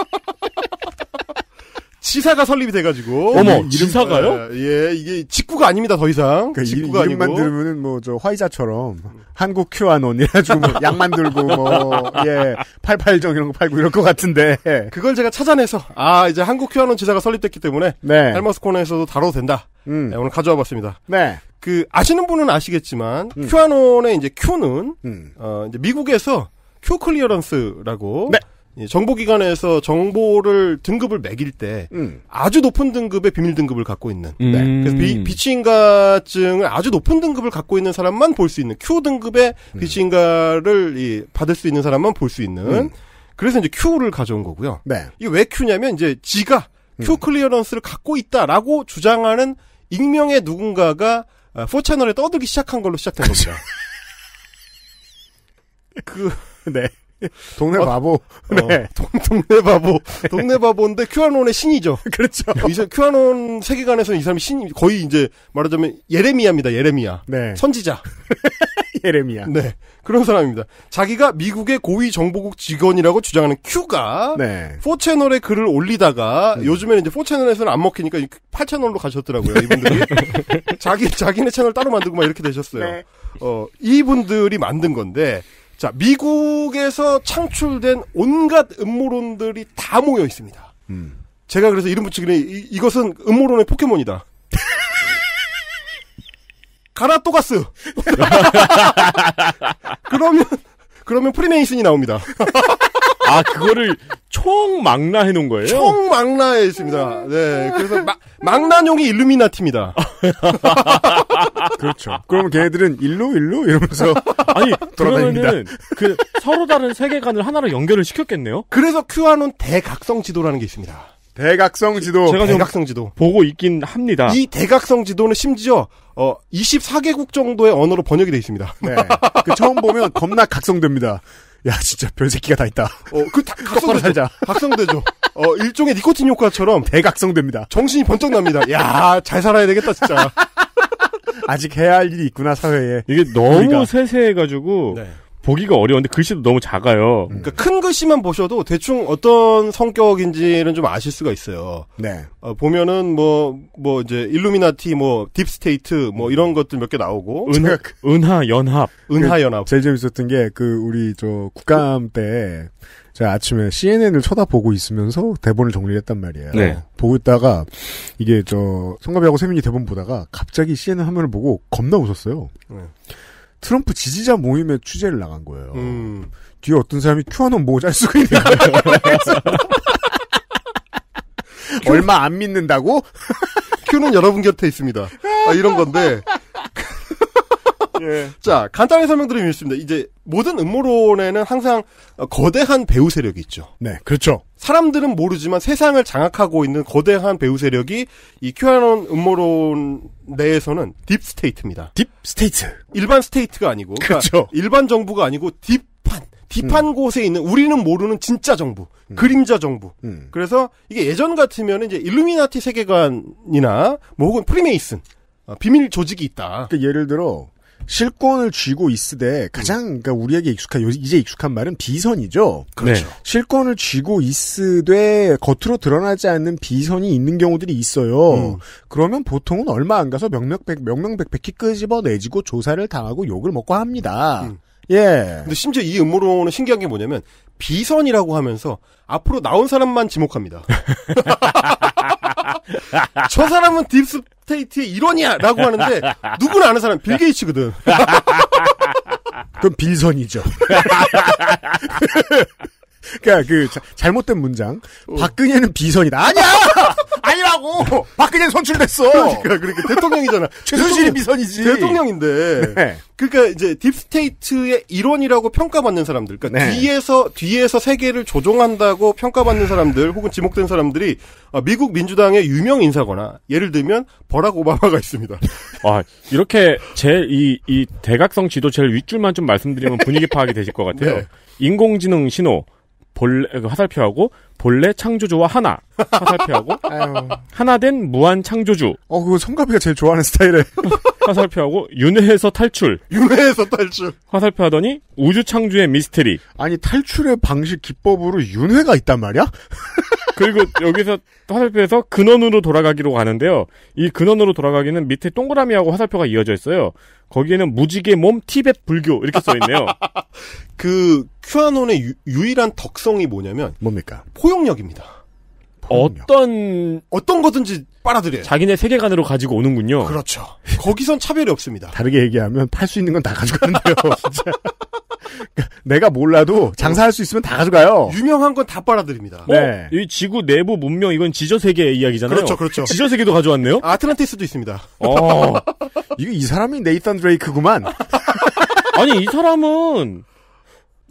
지사가 설립이 돼가지고. 어머, 이름- 지사가요? 예, 이게 직구가 아닙니다, 더 이상. 그 직구가 이름만 아니고. 들으면은 뭐 저 화이자처럼 한국 QAnon 이래가지고 뭐 [laughs] 약 만들고 뭐예 팔팔정 이런 거 팔고 이럴 것 같은데 그걸 제가 찾아내서 아 이제 한국 QAnon 지사가 설립됐기 때문에 네. 헬마우스 코너에서도 다뤄도 된다. 음. 네, 오늘 가져와 봤습니다. 네. 그 아시는 분은 아시겠지만 QAnon의 이제 Q는 음. 어 이제 미국에서 Q clearance라고 네. 이 정보기관에서 정보를 등급을 매길 때 음. 아주 높은 등급의 비밀 등급을 갖고 있는 음. 네. 그래서 비, 비취인가증을 아주 높은 등급을 갖고 있는 사람만 볼 수 있는 Q 등급의 비취인가를 이, 받을 수 있는 사람만 볼 수 있는 음. 그래서 이제 Q를 가져온 거고요. 네. 이게 왜 Q냐면 이제 지가 음. Q 클리어런스를 갖고 있다라고 주장하는 익명의 누군가가 아, 4채널에 떠들기 시작한 걸로 시작된 겁니다. [laughs] 그 네. [laughs] 동네 어, 바보. 어, 네. 동, 동네 바보. 동네 바보인데 큐아논의 신이죠. [laughs] 그렇죠. 이 사- 큐아논 세계관에서는 이 사람이 신, 거의 이제 말하자면 예레미야입니다, 예레미야. 네. 선지자. [laughs] 예레미야. 네. 그런 사람입니다. 자기가 미국의 고위 정보국 직원이라고 주장하는 큐가 네. 4채널에 글을 올리다가 음. 요즘에는 이제 4채널에서는 안 먹히니까 8채널로 가셨더라고요, 이분들이. 자기, 자기네 채널 따로 만들고 막 이렇게 되셨어요. 네. 어, 이분들이 만든 건데, 자, 미국에서 창출된 온갖 음모론들이 다 모여 있습니다. 음. 제가 그래서 이름 붙이기는 이, 이것은 음모론의 포켓몬이다. [laughs] 가라토가스. [laughs] 그러면 그러면 프리메이슨이 나옵니다. [laughs] 아, 그거를 총망라 해놓은 거예요? 총망라에 있습니다. 네, 그래서 마, 망나뇽이 일루미나티입니다. [laughs] 그렇죠. 그러면 걔네들은 일로 일로 이러면서 아니, 돌아다닙니다. 그러면은, 그, 서로 다른 세계관을 하나로 연결을 시켰겠네요? 그래서 큐아논 대각성 지도라는 게 있습니다. 대각성 지도. 제가 좀 대각성 지도. 보고 있긴 합니다. 이 대각성 지도는 심지어 어 24개국 정도의 언어로 번역이 돼 있습니다. 네. 그 처음 보면 겁나 각성됩니다. 야 진짜 별새끼가 다 있다. 어그 [laughs] 각성되죠. 살자. 각성되죠. 어 일종의 니코틴 효과처럼 대각성됩니다. 정신이 번쩍 납니다. 야 잘 살아야 되겠다 진짜. [laughs] 아직 해야 할 일이 있구나 사회에. 이게 너무 우리가. 세세해가지고, 네. 보기가 어려운데 글씨도 너무 작아요. 그러니까 큰 글씨만 보셔도 대충 어떤 성격인지는 좀 아실 수가 있어요. 네. 어, 보면은 뭐, 뭐 이제 일루미나티, 뭐 deep state, 뭐 이런 것들 몇 개 나오고 은하, 은하 연합. 은하 연합. 제일 재밌었던 게 그 우리 저 국감 때 제가 아침에 CNN을 쳐다보고 있으면서 대본을 정리를 했단 말이에요. 네. 보고 있다가 이게 저 성가비하고 세민이 대본 보다가 갑자기 CNN 화면을 보고 겁나 웃었어요. 네. 트럼프 지지자 모임에 취재를 나간 거예요. 음. 뒤에 어떤 사람이 큐아논 모자 쓰고 있는 거예요. 얼마 안 믿는다고? [laughs] 큐는 여러분 곁에 있습니다. 아, 이런 건데. [laughs] [laughs] 자, 간단히 설명드리면 이렇습니다. 이제 모든 음모론에는 항상 어, 거대한 배후 세력이 있죠. 네, 그렇죠. 사람들은 모르지만 세상을 장악하고 있는 거대한 배후 세력이 이 큐아논 음모론 내에서는 deep state입니다. deep state. 일반 state가 아니고 그러니까 그렇죠. 일반 정부가 아니고 deep한 deep한 곳에 있는 우리는 모르는 진짜 정부, 그림자 정부. 음. 그래서 이게 예전 같으면 이제 일루미나티 세계관이나 뭐 혹은 프리메이슨 어, 비밀 조직이 있다. 그러니까 예를 들어 실권을 쥐고 있으되 가장 그러니까 우리에게 익숙한 요- 이제 익숙한 말은 비선이죠. 그렇죠. 네. 실권을 쥐고 있으되 겉으로 드러나지 않는 비선이 있는 경우들이 있어요. 음. 그러면 보통은 얼마 안 가서 명명백 명명백백히 끄집어내지고 조사를 당하고 욕을 먹고 합니다. 음. 예. 근데 심지어 이 음모론은 신기한 게 뭐냐면 비선이라고 하면서 앞으로 나온 사람만 지목합니다. [laughs] 저 사람은 deep state의 일원이야라고 하는데 누구나 아는 사람 빌 게이츠거든. [laughs] 그럼 빌선이죠. [laughs] 그러니까 그 자- 잘못된 문장. 박근혜는 비선이다. 아니야. [laughs] 아니라고. 박근혜 선출됐어. 그러니까 그러니까 대통령이잖아. [laughs] 최순실이 대통령- 비선이지. 대통령인데. 네. 그러니까 이제 deep state의 일원이라고 평가받는 사람들. 그러니까 네. 뒤에서 뒤에서 세계를 조종한다고 평가받는 사람들 혹은 지목된 사람들이 어, 미국 민주당의 유명 인사거나 예를 들면 버락 오바마가 있습니다. [laughs] 아, 이렇게 제 이 이 대각성 지도체를 윗줄만 좀 말씀드리면 분위기 파악이 되실 것 같아요. 네. 인공지능 신호 본래 그 화살표하고 본래 창조주와 하나 화살표하고 [laughs] 하나 된 무한 창조주 어, 그거 성가비가 제일 좋아하는 스타일에. [laughs] 화살표하고 윤회에서 탈출 윤회에서 탈출. 화살표 하더니 우주 창조의 미스테리 아니 탈출의 방식 기법으로 윤회가 있단 말이야? [laughs] 그리고 여기서 화살표에서 근원으로 돌아가기로 가는데요. 이 근원으로 돌아가기는 밑에 동그라미하고 화살표가 이어져 있어요. 거기에는 무지개 몸 티벳 불교 이렇게 써 있네요. [laughs] 그 큐아논의 유, 유일한 덕성이 뭐냐면 뭡니까? 포용력입니다. 어떤 어떤 거든지 빨아들여요. 자기네 세계관으로 가지고 오는군요. 그렇죠. 거기선 차별이 없습니다. 다르게 얘기하면 팔 수 있는 건 다 가져가는데요. [laughs] 진짜. 그러니까 [laughs] 내가 몰라도 장사할 수 있으면 다 가져가요. 유명한 건 다 빨아들입니다. 네. 어? 이 지구 내부 문명 이건 지저 세계의 이야기잖아요. 그렇죠, 그렇죠. 지저 세계도 가져왔네요. 아틀란티스도 있습니다. 어. [laughs] 이거 이 사람이 네이탄 드레이크구만. [laughs] 아니 이 사람은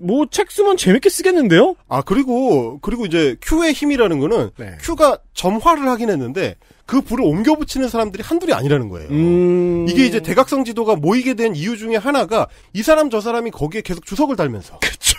뭐 책 쓰면 재밌게 쓰겠는데요? 아 그리고 그리고 이제 Q의 힘이라는 거는 네. Q가 점화를 하긴 했는데 그 불을 옮겨 붙이는 사람들이 한둘이 아니라는 거예요. 음... 이게 이제 대각성 지도가 모이게 된 이유 중에 하나가 이 사람 저 사람이 거기에 계속 주석을 달면서. 그렇죠.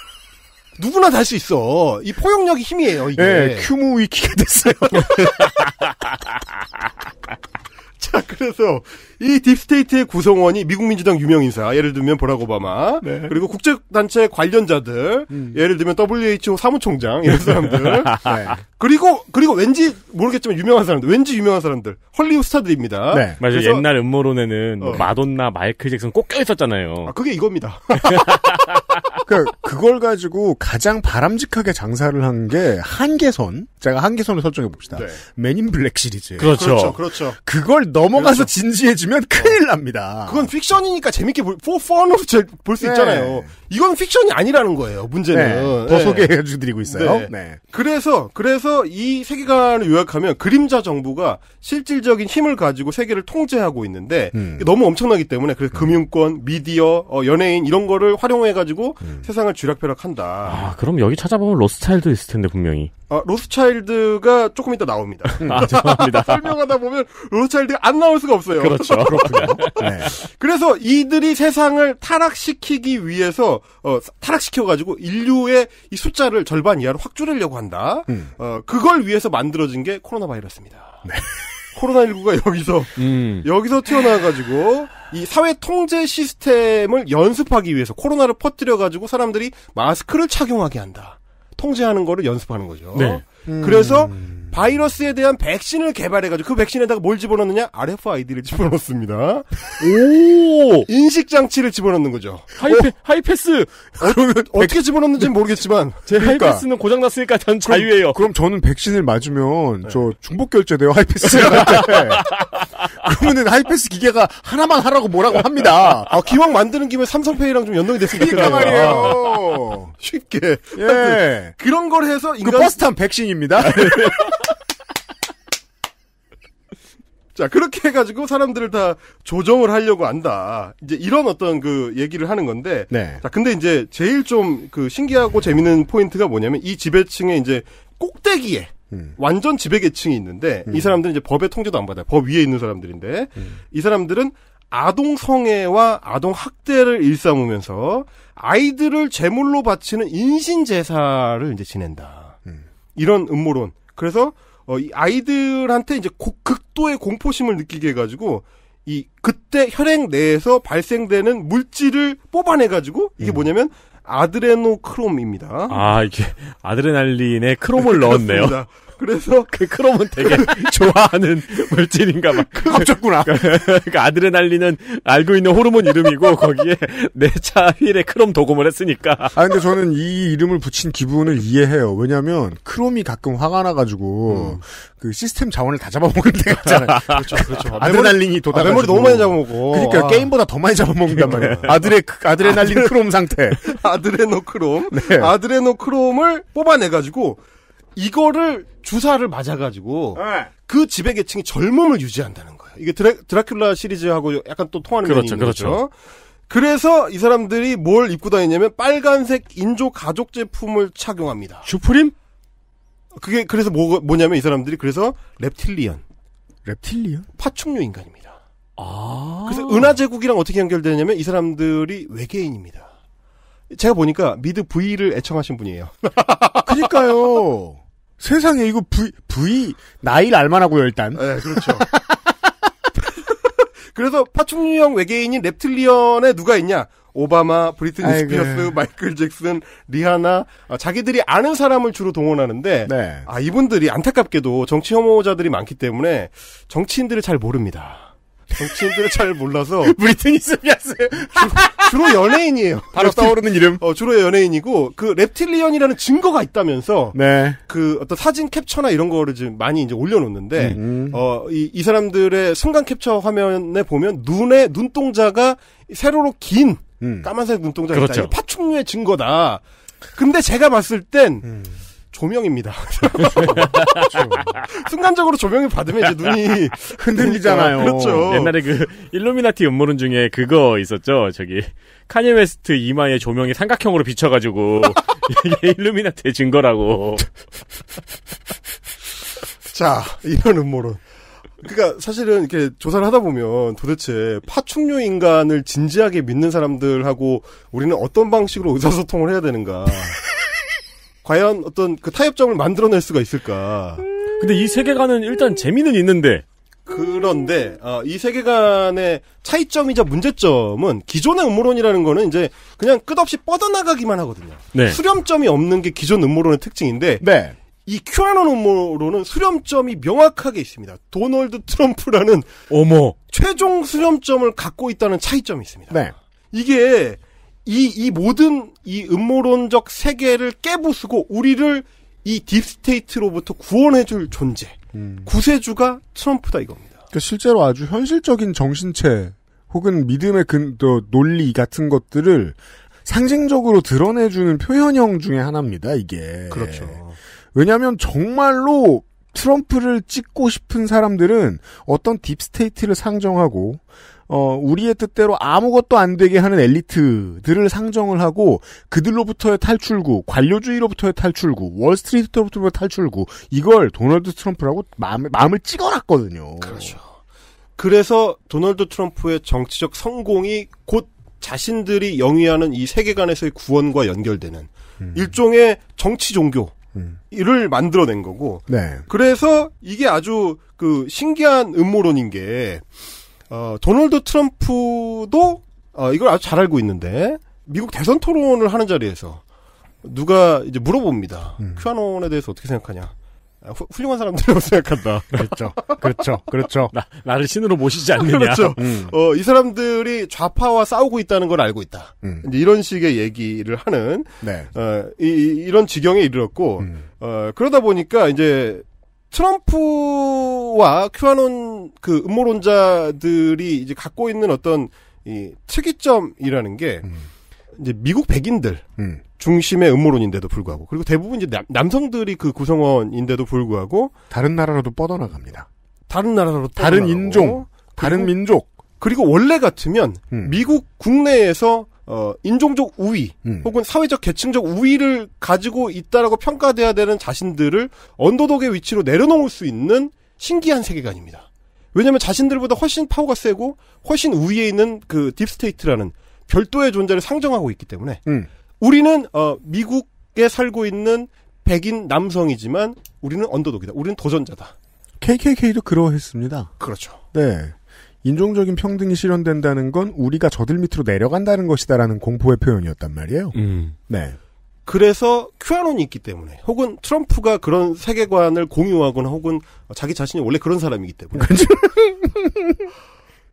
누구나 달 수 있어. 이 포용력이 힘이에요, 이게. 네, 큐무 위키가 됐어요. [laughs] [laughs] 자, 그래서 이 deep state의 구성원이 미국 민주당 유명 인사, 예를 들면 버락 오바마, 네. 그리고 국제단체 관련자들, 예를 들면 WHO 사무총장 이런 사람들, [laughs] 네. 그리고 그리고 왠지 모르겠지만 유명한 사람들, 왠지 유명한 사람들, 헐리우드 스타들입니다. 네. 맞아요. 그래서- 옛날 음모론에는 뭐 어. 마돈나, 마이클 잭슨 꼭 껴있었잖아요. 아, 그게 이겁니다. [laughs] 그 그걸 가지고 가장 바람직하게 장사를 한 게 한계선. 제가 한계선을 설정해 봅시다. 네. 맨인 블랙 시리즈. 그렇죠. 그렇죠, 그렇죠. 그걸 넘어가서 그렇죠. 진지해지면 큰일 납니다. 그건 픽션이니까 재밌게 볼, for fun으로 볼수 네. 있잖아요. 이건 픽션이 아니라는 거예요, 문제는. 네, 더 네. 소개해 드리고 있어요. 네. 네. 그래서 그래서 이 세계관을 요약하면 그림자 정부가 실질적인 힘을 가지고 세계를 통제하고 있는데 음. 너무 엄청나기 때문에 그래서 금융권, 미디어, 어, 연예인 이런 거를 활용해 가지고 음. 세상을 쥐락펴락한다. 아, 그럼 여기 찾아보면 로스차일드 있을 텐데 분명히. 아, 로스차일드가 조금 이따 나옵니다. 아, 죄송합니다. [laughs] 설명하다 보면 로스차일드가 안 나올 수가 없어요. 그렇죠. [laughs] 네. 그래서 이들이 세상을 타락시키기 위해서 어, 타락시켜 가지고 인류의 이 숫자를 절반 이하로 확 줄이려고 한다. 음. 어, 그걸 위해서 만들어진 게 코로나 바이러스입니다. 코로나19가 여기서 음. 여기서 튀어나와가지고 이 사회 통제 시스템을 연습하기 위해서 코로나를 퍼뜨려가지고 사람들이 마스크를 착용하게 한다. 통제하는 거를 연습하는 거죠. 네. 그래서 바이러스에 대한 백신을 개발해가지고 그 백신에다가 뭘 집어넣느냐? RFID를 집어넣습니다. [laughs] 오! 인식 장치를 집어넣는 거죠. 하이패, 하이패스! 그러면 어떻게 집어넣는지 는 모르겠지만 [laughs] 제 그러니까. 하이패스는 고장났으니까 전 자유예요. 그럼 저는 백신을 네. 맞으면 저 중복 결제돼요 하이패스한테. [laughs] 그러면은 하이패스 기계가 하나만 하라고 뭐라고 합니다. 아, 기왕 만드는 김에 삼성페이랑 좀 연동이 됐으면 그러니까 좋겠네요. 말이에요. 쉽게. 예. 그런 걸 해서 그 인간 버스 탄 백신입니다. 자, 그렇게 해가지고 사람들을 다 조정을 하려고 한다. 이제 이런 어떤 그 얘기를 하는 건데. 네. 자, 근데 이제 제일 좀 그 신기하고 재밌는 포인트가 뭐냐면 이 지배층의 이제 꼭대기에 음. 완전 지배계층이 있는데 이 사람들은 이제 법의 통제도 안 받아요. 법 위에 있는 사람들인데 음. 이 사람들은 아동 성애와 아동 학대를 일삼으면서 아이들을 제물로 바치는 인신 제사를 이제 지낸다. 음. 이런 음모론. 그래서 어, 이 아이들한테 이제 고- 극도의 공포심을 느끼게 해가지고 이 그때 혈액 내에서 발생되는 물질을 뽑아내가지고 이게 뭐냐면 아드레노크롬입니다. 아, 이게 아드레날린에 크롬을 넣었네요. 그래서 [laughs] 그 크롬은 되게 [laughs] 좋아하는 물질인가 봐. [laughs] 합쳤구나. 그러니까 아드레날린은 알고 있는 호르몬 이름이고 거기에 내 차 휠에 크롬 도금을 했으니까. 아 근데 저는 이 이름을 붙인 기분을 이해해요. 왜냐하면 크롬이 가끔 화가 나가지고 그 시스템 자원을 다 잡아먹는 데가 있잖아요. 그렇죠, 그렇죠. 아드레날린이 메모리- 돋아. 아, 메모리 너무 많이 잡아먹어. 그러니까 아. 게임보다 더 많이 잡아먹는단 말이에요. 아드레 아드레날린 아드레- 크롬 상태. adrenochrome. 네. adrenochrome을 뽑아내가지고 이거를 주사를 맞아가지고 네. 그 지배 계층이 젊음을 유지한다는 거예요. 이게 드라, 드라큘라 시리즈하고 약간 또 통하는 그렇죠, 있는 그렇죠. 거죠. 그래서 이 사람들이 뭘 입고 다니냐면 빨간색 인조 가죽 제품을 착용합니다. 슈프림? 그게 그래서 뭐, 뭐냐면 이 사람들이 그래서 reptilian, reptilian? 파충류 인간입니다. 아. 그래서 은하 제국이랑 어떻게 연결되냐면 이 사람들이 외계인입니다. 제가 보니까 미드 V를 애청하신 분이에요. 그니까요. [laughs] 세상에 이거 V V 나이를 알만하고요 일단. 네, 그렇죠. [laughs] 그래서 파충류형 외계인인 reptilian에 누가 있냐? 오바마, 브리트니 아이고. 스피어스, 마이클 잭슨, 리하나, 아, 자기들이 아는 사람을 주로 동원하는데, 네. 아, 이분들이 안타깝게도 정치 혐오자들이 많기 때문에 정치인들을 잘 모릅니다. 정치인들을 잘 몰라서 [laughs] 브리트니 스피어스 주로 연예인이에요. 바로 떠오르는 이름. 어, 주로 연예인이고 그 reptilian이라는 증거가 있다면서 네. 그 어떤 사진 캡처나 이런 거를 지금 많이 이제 올려놓는데 음. 어, 이, 이 사람들의 순간 캡처 화면에 보면 눈에 눈동자가 세로로 긴 음. 까만색 눈동자가 그렇죠. 있다. 파충류의 증거다. 근데 제가 봤을 땐 음. 조명입니다. [laughs] 순간적으로 조명을 받으면 이제 눈이 흔들리잖아요. 그렇죠. 옛날에 그 일루미나티 음모론 중에 그거 있었죠. 저기 카니 웨스트 이마에 조명이 삼각형으로 비춰가지고 [laughs] 이게 일루미나티의 증거라고. [laughs] 자, 이런 음모론. 그러니까 사실은 이렇게 조사를 하다 보면 도대체 파충류 인간을 진지하게 믿는 사람들하고 우리는 어떤 방식으로 의사소통을 해야 되는가. 과연 어떤 그 타협점을 만들어낼 수가 있을까. 근데 이 세계관은 일단 재미는 있는데 그런데 어, 이 세계관의 차이점이자 문제점은 기존의 음모론이라는 거는 이제 그냥 끝없이 뻗어나가기만 하거든요. 네. 수렴점이 없는 게 기존 음모론의 특징인데 네. 이 큐아논 음모론은 수렴점이 명확하게 있습니다. 도널드 트럼프라는 어머 최종 수렴점을 갖고 있다는 차이점이 있습니다. 네. 이게 이, 이 모든 이 음모론적 세계를 깨부수고 우리를 이 deep state로부터 구원해줄 존재. 구세주가 트럼프다 이겁니다. 그러니까 실제로 아주 현실적인 정신체 혹은 믿음의 근, 또 논리 같은 것들을 상징적으로 드러내주는 표현형 중에 하나입니다, 이게. 그렇죠. 왜냐하면 정말로 트럼프를 찍고 싶은 사람들은 어떤 deep state를 상정하고 어, 우리의 뜻대로 아무것도 안 되게 하는 엘리트들을 상정을 하고 그들로부터의 탈출구, 관료주의로부터의 탈출구, 월스트리트로부터의 탈출구 이걸 도널드 트럼프라고 마음, 마음을 찍어놨거든요. 그렇죠. 그래서 도널드 트럼프의 정치적 성공이 곧 자신들이 영위하는 이 세계관에서의 구원과 연결되는 일종의 정치 종교. 이를 만들어낸 거고. 네. 그래서 이게 아주 그 신기한 음모론인 게, 어, 도널드 트럼프도, 어, 이걸 아주 잘 알고 있는데, 미국 대선 토론을 하는 자리에서, 누가 이제 물어봅니다. 큐아논에 대해서 어떻게 생각하냐. 아, 후- 훌륭한 사람들이라고 [laughs] 생각한다. 그렇죠. 그렇죠. 그렇죠. 나, 나를 신으로 모시지 않느냐. 그렇죠. 음. 어, 이 사람들이 좌파와 싸우고 있다는 걸 알고 있다. 음. 이제 이런 식의 얘기를 하는 네. 어, 이, 이- 이런 지경에 이르렀고 음. 어, 그러다 보니까 이제 트럼프와 큐아논 그 음모론자들이 이제 갖고 있는 어떤 이 특이점이라는 게 이제 미국 백인들 음. 중심의 음모론인데도 불구하고 그리고 대부분 이제 남, 남성들이 그 구성원인데도 불구하고 다른 나라로도 뻗어나갑니다. 다른 나라로 다른 인종, 다른 민족. 그리고 원래 같으면 음. 미국 국내에서 어, 인종적 우위 음. 혹은 사회적 계층적 우위를 가지고 있다라고 평가돼야 되는 자신들을 underdog의 위치로 내려놓을 수 있는 신기한 세계관입니다. 왜냐하면 자신들보다 훨씬 파워가 세고 훨씬 우위에 있는 그 deep state라는 별도의 존재를 상정하고 있기 때문에 음. 우리는 어, 미국에 살고 있는 백인 남성이지만 우리는 underdog이다. 우리는 도전자다. KKK도 그러했습니다. 그렇죠. 네. 인종적인 평등이 실현된다는 건 우리가 저들 밑으로 내려간다는 것이다라는 공포의 표현이었단 말이에요. 음. 네. 그래서 큐아논이 있기 때문에 혹은 트럼프가 그런 세계관을 공유하거나 혹은 자기 자신이 원래 그런 사람이기 때문에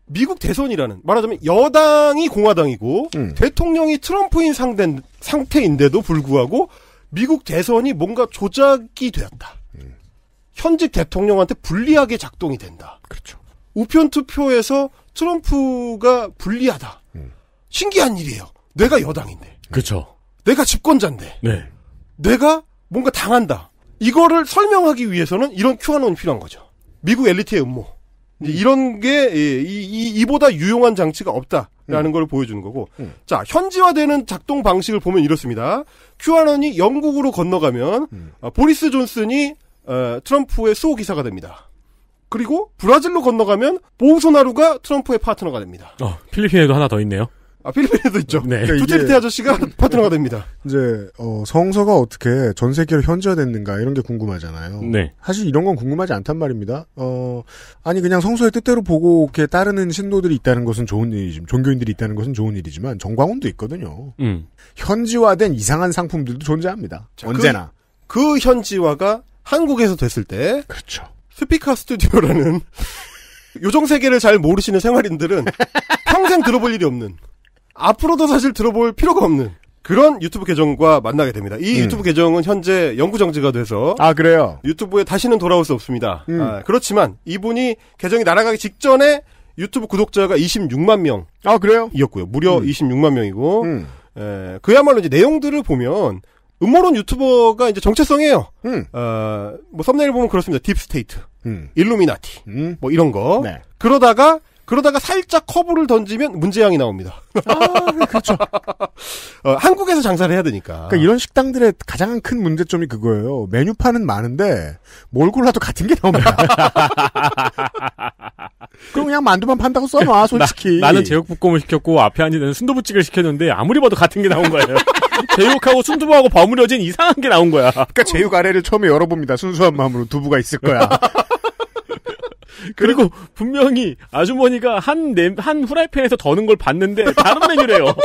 미국 대선이라는 말하자면 여당이 공화당이고 음. 대통령이 트럼프인 상대, 상태인데도 불구하고 미국 대선이 뭔가 조작이 되었다. 현직 대통령한테 불리하게 작동이 된다. 그렇죠. 우편 투표에서 트럼프가 불리하다. 신기한 일이에요. 내가 여당인데. 그렇죠. 내가 집권자인데. 네. 내가 뭔가 당한다. 이거를 설명하기 위해서는 이런 큐아논이 필요한 거죠. 미국 엘리트의 음모. 이제 이런 게, 예, 이, 이, 이 보다 유용한 장치가 없다라는 걸 보여주는 거고. 음. 자, 현지화되는 작동 방식을 보면 이렇습니다. 큐아논이 영국으로 건너가면, 어, 보리스 존슨이, 어, 트럼프의 수호 기사가 됩니다. 그리고 브라질로 건너가면 보우소나루가 트럼프의 파트너가 됩니다. 어, 필리핀에도 하나 더 있네요. 아, 필리핀에도 있죠. 네. 그러니까 두테르테 아저씨가 파트너가 됩니다. 이제 어, 성서가 어떻게 전 세계로 현지화됐는가 이런 게 궁금하잖아요. 네. 사실 이런 건 궁금하지 않단 말입니다. 어, 아니 그냥 성서의 뜻대로 보고 이렇게 따르는 신도들이 있다는 것은 좋은 일이지만 종교인들이 있다는 것은 좋은 일이지만 정광훈도 있거든요. 음. 현지화된 이상한 상품들도 존재합니다. 언제나. 그, 그 현지화가 한국에서 됐을 때 그렇죠. 스피커 스튜디오라는 [laughs] 요정 세계를 잘 모르시는 생활인들은 평생 들어볼 일이 없는 앞으로도 사실 들어볼 필요가 없는 그런 유튜브 계정과 만나게 됩니다. 이 음. 유튜브 계정은 현재 영구 정지가 돼서 아 그래요. 유튜브에 다시는 돌아올 수 없습니다. 음. 아, 그렇지만 이분이 계정이 날아가기 직전에 유튜브 구독자가 26만 명이었고요. 아 그래요? 무려 음. 26만 명이고 음. 에, 그야말로 이제 내용들을 보면 음모론 유튜버가 이제 정체성이에요. 음. 어, 뭐 썸네일 보면 그렇습니다. deep state, 음. 일루미나티, 음. 뭐 이런 거. 네. 그러다가 그러다가 살짝 커브를 던지면 문재앙이 나옵니다. 그렇죠. [laughs] 어, 한국에서 장사를 해야 되니까. 그러니까 이런 식당들의 가장 큰 문제점이 그거예요. 메뉴판은 많은데 뭘 골라도 같은 게 나옵니다. [laughs] 그럼 그냥 만두만 판다고 써놔 솔직히. 나, 는 제육볶음을 시켰고 앞에 앉은 순두부찌개를 시켰는데 아무리 봐도 같은 게 나온 거예요. [laughs] 제육하고 순두부하고 버무려진 이상한 게 나온 거야. 그러니까 제육 아래를 처음에 열어봅니다. 순수한 마음으로 두부가 있을 거야. 그리고 분명히 아주머니가 한, 냄, 한 후라이팬에서 더는 걸 봤는데 다른 메뉴래요. [laughs]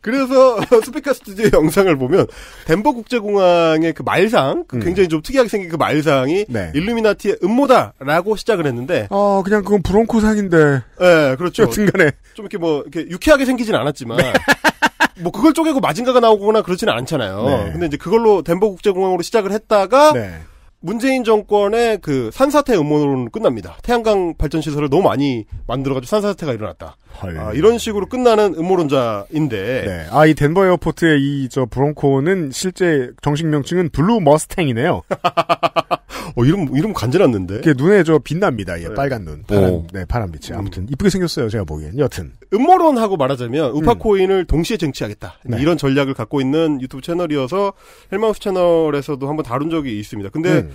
그래서 [laughs] 스피커 스튜디오 영상을 보면 덴버 국제공항의 그 말상, 그 음. 굉장히 좀 특이하게 생긴 그 말상이 네. 일루미나티의 음모다라고 시작을 했는데, 어 그냥 그건 브론코 상인데. 예, 그렇죠. 여튼간에 좀 이렇게 뭐 이렇게 유쾌하게 생기진 않았지만 [laughs] 뭐 그걸 쪼개고 마징가가 나오거나 그렇지는 않잖아요. 네. 근데 이제 그걸로 덴버 국제공항으로 시작을 했다가 네. 문재인 정권의 그 산사태 음모론 끝납니다. 태양광 발전 시설을 너무 많이 만들어가지고 산사태가 일어났다. 헐. 아, 이런 식으로 끝나는 음모론자인데 네. 아, 이 덴버 에어포트의 이 저 bronco는 실제 정식 명칭은 Blue Mustang이네요. [laughs] 어, 이름 이름 간지났는데. 이게 눈에 저 빛납니다. 예, 네. 빨간 눈, 파란, 오. 네, 파란 빛이. 아무튼 이쁘게 생겼어요. 제가 보기엔. 여튼. 음모론하고 말하자면 우파코인을 동시에 쟁취하겠다. 네. 이런 전략을 갖고 있는 유튜브 채널이어서 헬마우스 채널에서도 한번 다룬 적이 있습니다. 근데 음.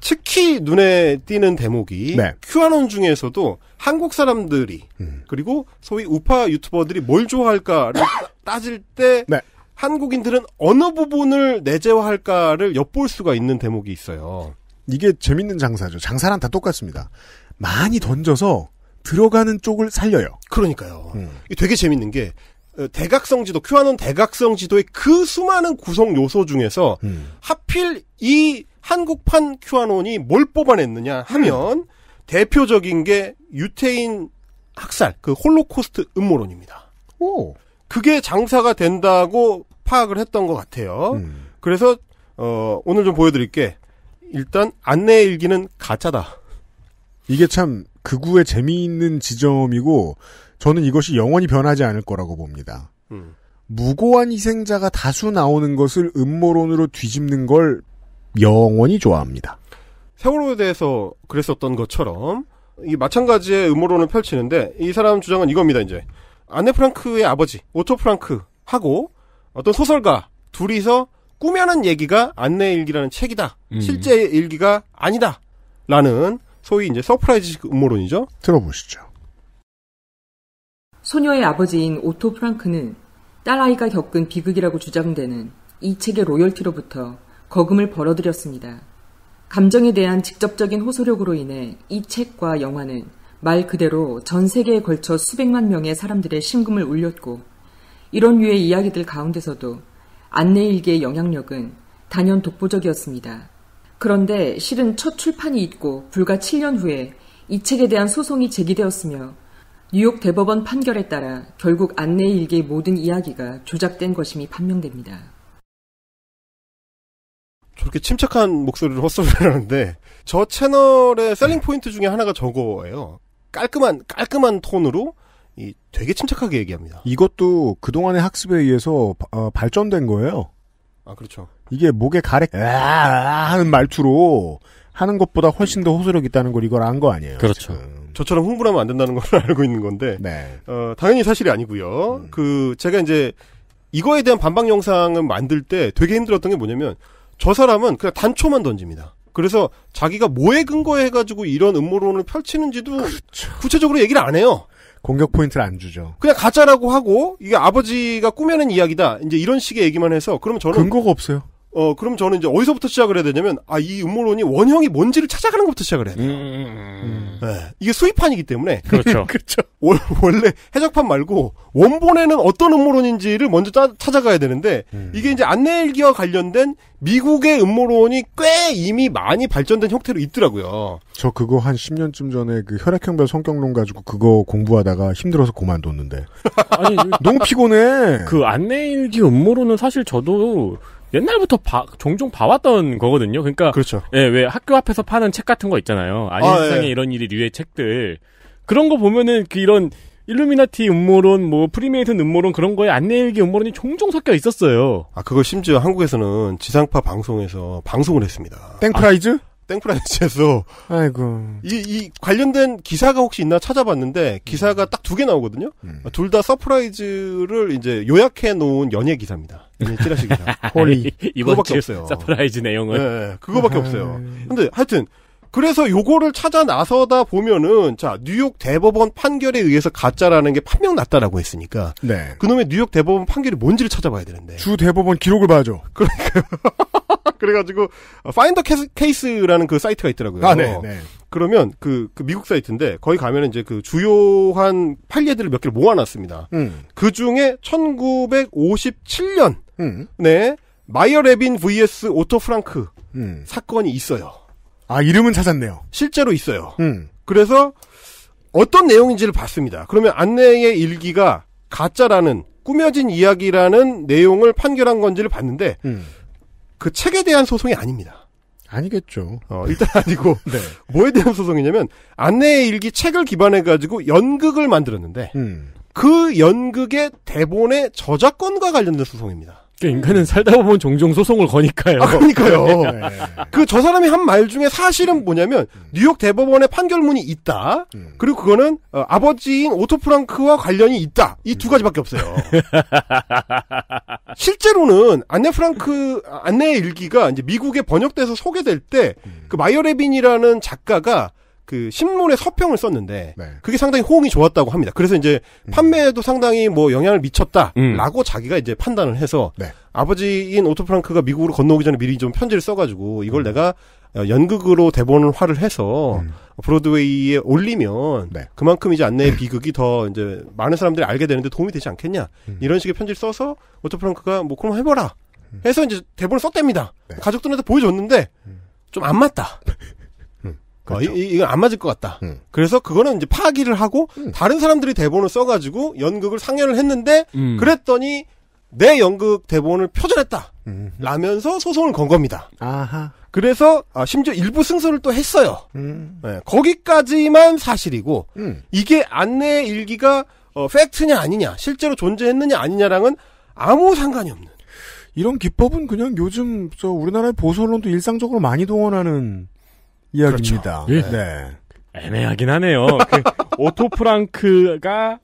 특히 눈에 띄는 대목이 네. 큐아논 중에서도 한국 사람들이 음. 그리고 소위 우파 유튜버들이 뭘 좋아할까를 따- [coughs] 따질 때 네. 한국인들은 어느 부분을 내재화할까를 엿볼 수가 있는 대목이 있어요. 이게 재밌는 장사죠. 장사랑 다 똑같습니다. 많이 던져서 들어가는 쪽을 살려요. 그러니까요. 음. 이게 되게 재밌는 게 어, 대각성 지도, 큐아논 대각성 지도의 그 수많은 구성 요소 중에서 음. 하필 이 한국판 큐아논이 뭘 뽑아냈느냐 하면 대표적인 게 유태인 학살, 그 홀로코스트 음모론입니다. 오. 그게 장사가 된다고 파악을 했던 것 같아요. 음. 그래서 어, 오늘 좀 보여드릴게. 일단 안네 일기는 가짜다. 이게 참 극우의 재미있는 지점이고 저는 이것이 영원히 변하지 않을 거라고 봅니다. 음. 무고한 희생자가 다수 나오는 것을 음모론으로 뒤집는 걸 영원히 좋아합니다. 세월호에 대해서 그랬었던 것처럼 이 마찬가지의 음모론을 펼치는데 이 사람 주장은 이겁니다. 이제 안네 프랑크의 아버지 오토 프랑크하고 어떤 소설가 둘이서 꾸며낸 얘기가 안네 일기라는 책이다. 음. 실제 일기가 아니다.라는 소위 이제 서프라이즈 음모론이죠. 들어보시죠. 소녀의 아버지인 오토 프랑크는 딸아이가 겪은 비극이라고 주장되는 이 책의 로열티로부터 거금을 벌어들였습니다. 감정에 대한 직접적인 호소력으로 인해 이 책과 영화는 말 그대로 전 세계에 걸쳐 수백만 명의 사람들의 심금을 울렸고 이런 류의 이야기들 가운데서도 안내일기의 영향력은 단연 독보적이었습니다. 그런데 실은 첫 출판이 있고 불과 7년 후에 이 책에 대한 소송이 제기되었으며 뉴욕 대법원 판결에 따라 결국 안내일기의 모든 이야기가 조작된 것임이 판명됩니다. 저렇게 침착한 목소리로 헛소리를 하는데 저 채널의 셀링 포인트 중에 하나가 저거예요. 깔끔한 깔끔한 톤으로 이 되게 침착하게 얘기합니다. 이것도 그동안의 학습에 의해서 어, 발전된 거예요. 아 그렇죠. 이게 목에 가래 아 하는 말투로 하는 것보다 훨씬 더 호소력 있다는 걸 이걸 안 거 아니에요. 그렇죠. 저처럼 흥분하면 안 된다는 걸 [laughs] 알고 있는 건데 네. 어, 당연히 사실이 아니고요. 음. 그 제가 이제 이거에 대한 반박 영상을 만들 때 되게 힘들었던 게 뭐냐면 저 사람은 그냥 단초만 던집니다. 그래서 자기가 뭐에 근거해 가지고 이런 음모론을 펼치는지도 구체적으로 얘기를 안 해요. 공격 포인트를 안 주죠. 그냥 가짜라고 하고 이게 아버지가 꾸며낸 이야기다. 이제 이런 식의 얘기만 해서 그러면 저는 근거가 없어요. 어 그럼 저는 이제 어디서부터 시작을 해야 되냐면 아 이 음모론이 원형이 뭔지를 찾아가는 것부터 시작을 해야 돼요. 네. 이게 수입판이기 때문에 [laughs] 그렇죠. [laughs] 그렇죠. 원, 원래 해적판 말고 원본에는 어떤 음모론인지를 먼저 따- 찾아가야 되는데 이게 이제 안내일기와 관련된 미국의 음모론이 꽤 이미 많이 발전된 형태로 있더라고요. 저 그거 한 10년쯤 전에 그 혈액형별 성격론 가지고 그거 공부하다가 힘들어서 그만뒀는데. [laughs] 아니 너무 피곤해. 그 안네일기 음모론은 사실 저도 옛날부터 봐- 종종 봐왔던 거거든요. 그러니까 그렇죠. 예, 왜 학교 앞에서 파는 책 같은 거 있잖아요. 아니 아, 세상에 예. 이런 일이 류의 책들 그런 거 보면은 그 이런 일루미나티 음모론, 뭐 프리메이슨 음모론 그런 거에 안네일기 음모론이 종종 섞여 있었어요. 아 그걸 심지어 한국에서는 지상파 방송에서 방송을 했습니다. 땡프라이즈? 땡프라이즈에서 아이고. 이, 이 관련된 기사가 혹시 있나 찾아봤는데 기사가 딱 두 개 나오거든요. 둘다 서프라이즈를 이제 요약해 놓은 연예 기사입니다. 연예 찌라시 기사. Holy. 주 없어요. 서프라이즈 내용은. 네, 그거밖에 없어요. 근데 하여튼 그래서 요거를 찾아 나서다 보면은 자 뉴욕 대법원 판결에 의해서 가짜라는 게 판명 났다라고 했으니까 네. 그놈의 뉴욕 대법원 판결이 뭔지를 찾아봐야 되는데 주 대법원 기록을 봐야죠. [laughs] 그래가지고 Find a Case라는 그 사이트가 있더라고요. 아, 네, 네. 그러면 그, 그 미국 사이트인데 거기 가면 이제 그 주요한 판례들을 몇 개를 모아놨습니다. 음. 그 중에 1957년 음. 네 마이어 레빈 vs 오토 프랑크 음. 사건이 있어요. 아, 이름은 찾았네요. 실제로 있어요. 음. 그래서 어떤 내용인지를 봤습니다. 그러면 안네의 일기가 가짜라는 꾸며진 이야기라는 내용을 판결한 건지를 봤는데 음. 그 책에 대한 소송이 아닙니다. 아니겠죠. 어, 일단 [laughs] 아니고 [laughs] 네. 뭐에 대한 소송이냐면 안네의 일기 책을 기반해 가지고 연극을 만들었는데 음. 그 연극의 대본의 저작권과 관련된 소송입니다. 그러니까 인간은 살다 보면 종종 소송을 거니까요. 아, 그러니까요. [laughs] 네. 그저 사람이 한 말 중에 사실은 뭐냐면 뉴욕 대법원의 판결문이 있다. 음. 그리고 그거는 어, 아버지인 오토 프랑크와 관련이 있다. 이두 가지밖에 없어요. [laughs] 실제로는 안네 프랑크 안네의 일기가 이제 미국에 번역돼서 소개될 때 그 마이어 레빈이라는 작가가 그 신문에 서평을 썼는데 네. 그게 상당히 호응이 좋았다고 합니다. 그래서 이제 판매에도 상당히 뭐 영향을 미쳤다라고 자기가 이제 판단을 해서 네. 아버지인 오토 프랑크가 미국으로 건너오기 전에 미리 좀 편지를 써가지고 이걸 내가 어, 연극으로 대본화를 해서 음. 브로드웨이에 올리면 네. 그만큼 이제 안네의 비극이 더 이제 많은 사람들이 알게 되는데 도움이 되지 않겠냐 음. 이런 식의 편지를 써서 오토 프랑크가 뭐 그럼 해봐라 해서 이제 대본을 썼답니다. 네. 가족들한테 보여줬는데 좀 안 맞다. [laughs] 음. 어, 그렇죠. 이, 이- 이건 안 맞을 것 같다. 그래서 그거는 이제 파기를 하고 다른 사람들이 대본을 써가지고 연극을 상연을 했는데 음. 그랬더니 내 연극 대본을 표절했다. 라면서 소송을 건 겁니다. 아하. 그래서 아, 심지어 일부 승소를 또 했어요. 음. 네, 거기까지만 사실이고 음. 이게 안네 일기가 어, 팩트냐 아니냐 실제로 존재했느냐 아니냐랑은 아무 상관이 없는 이런 기법은 그냥 요즘 저 우리나라의 보수 언론도 일상적으로 많이 동원하는 이야기입니다. 그렇죠. 예. 네. 애매하긴 하네요. 그 [laughs] 오토 프랑크가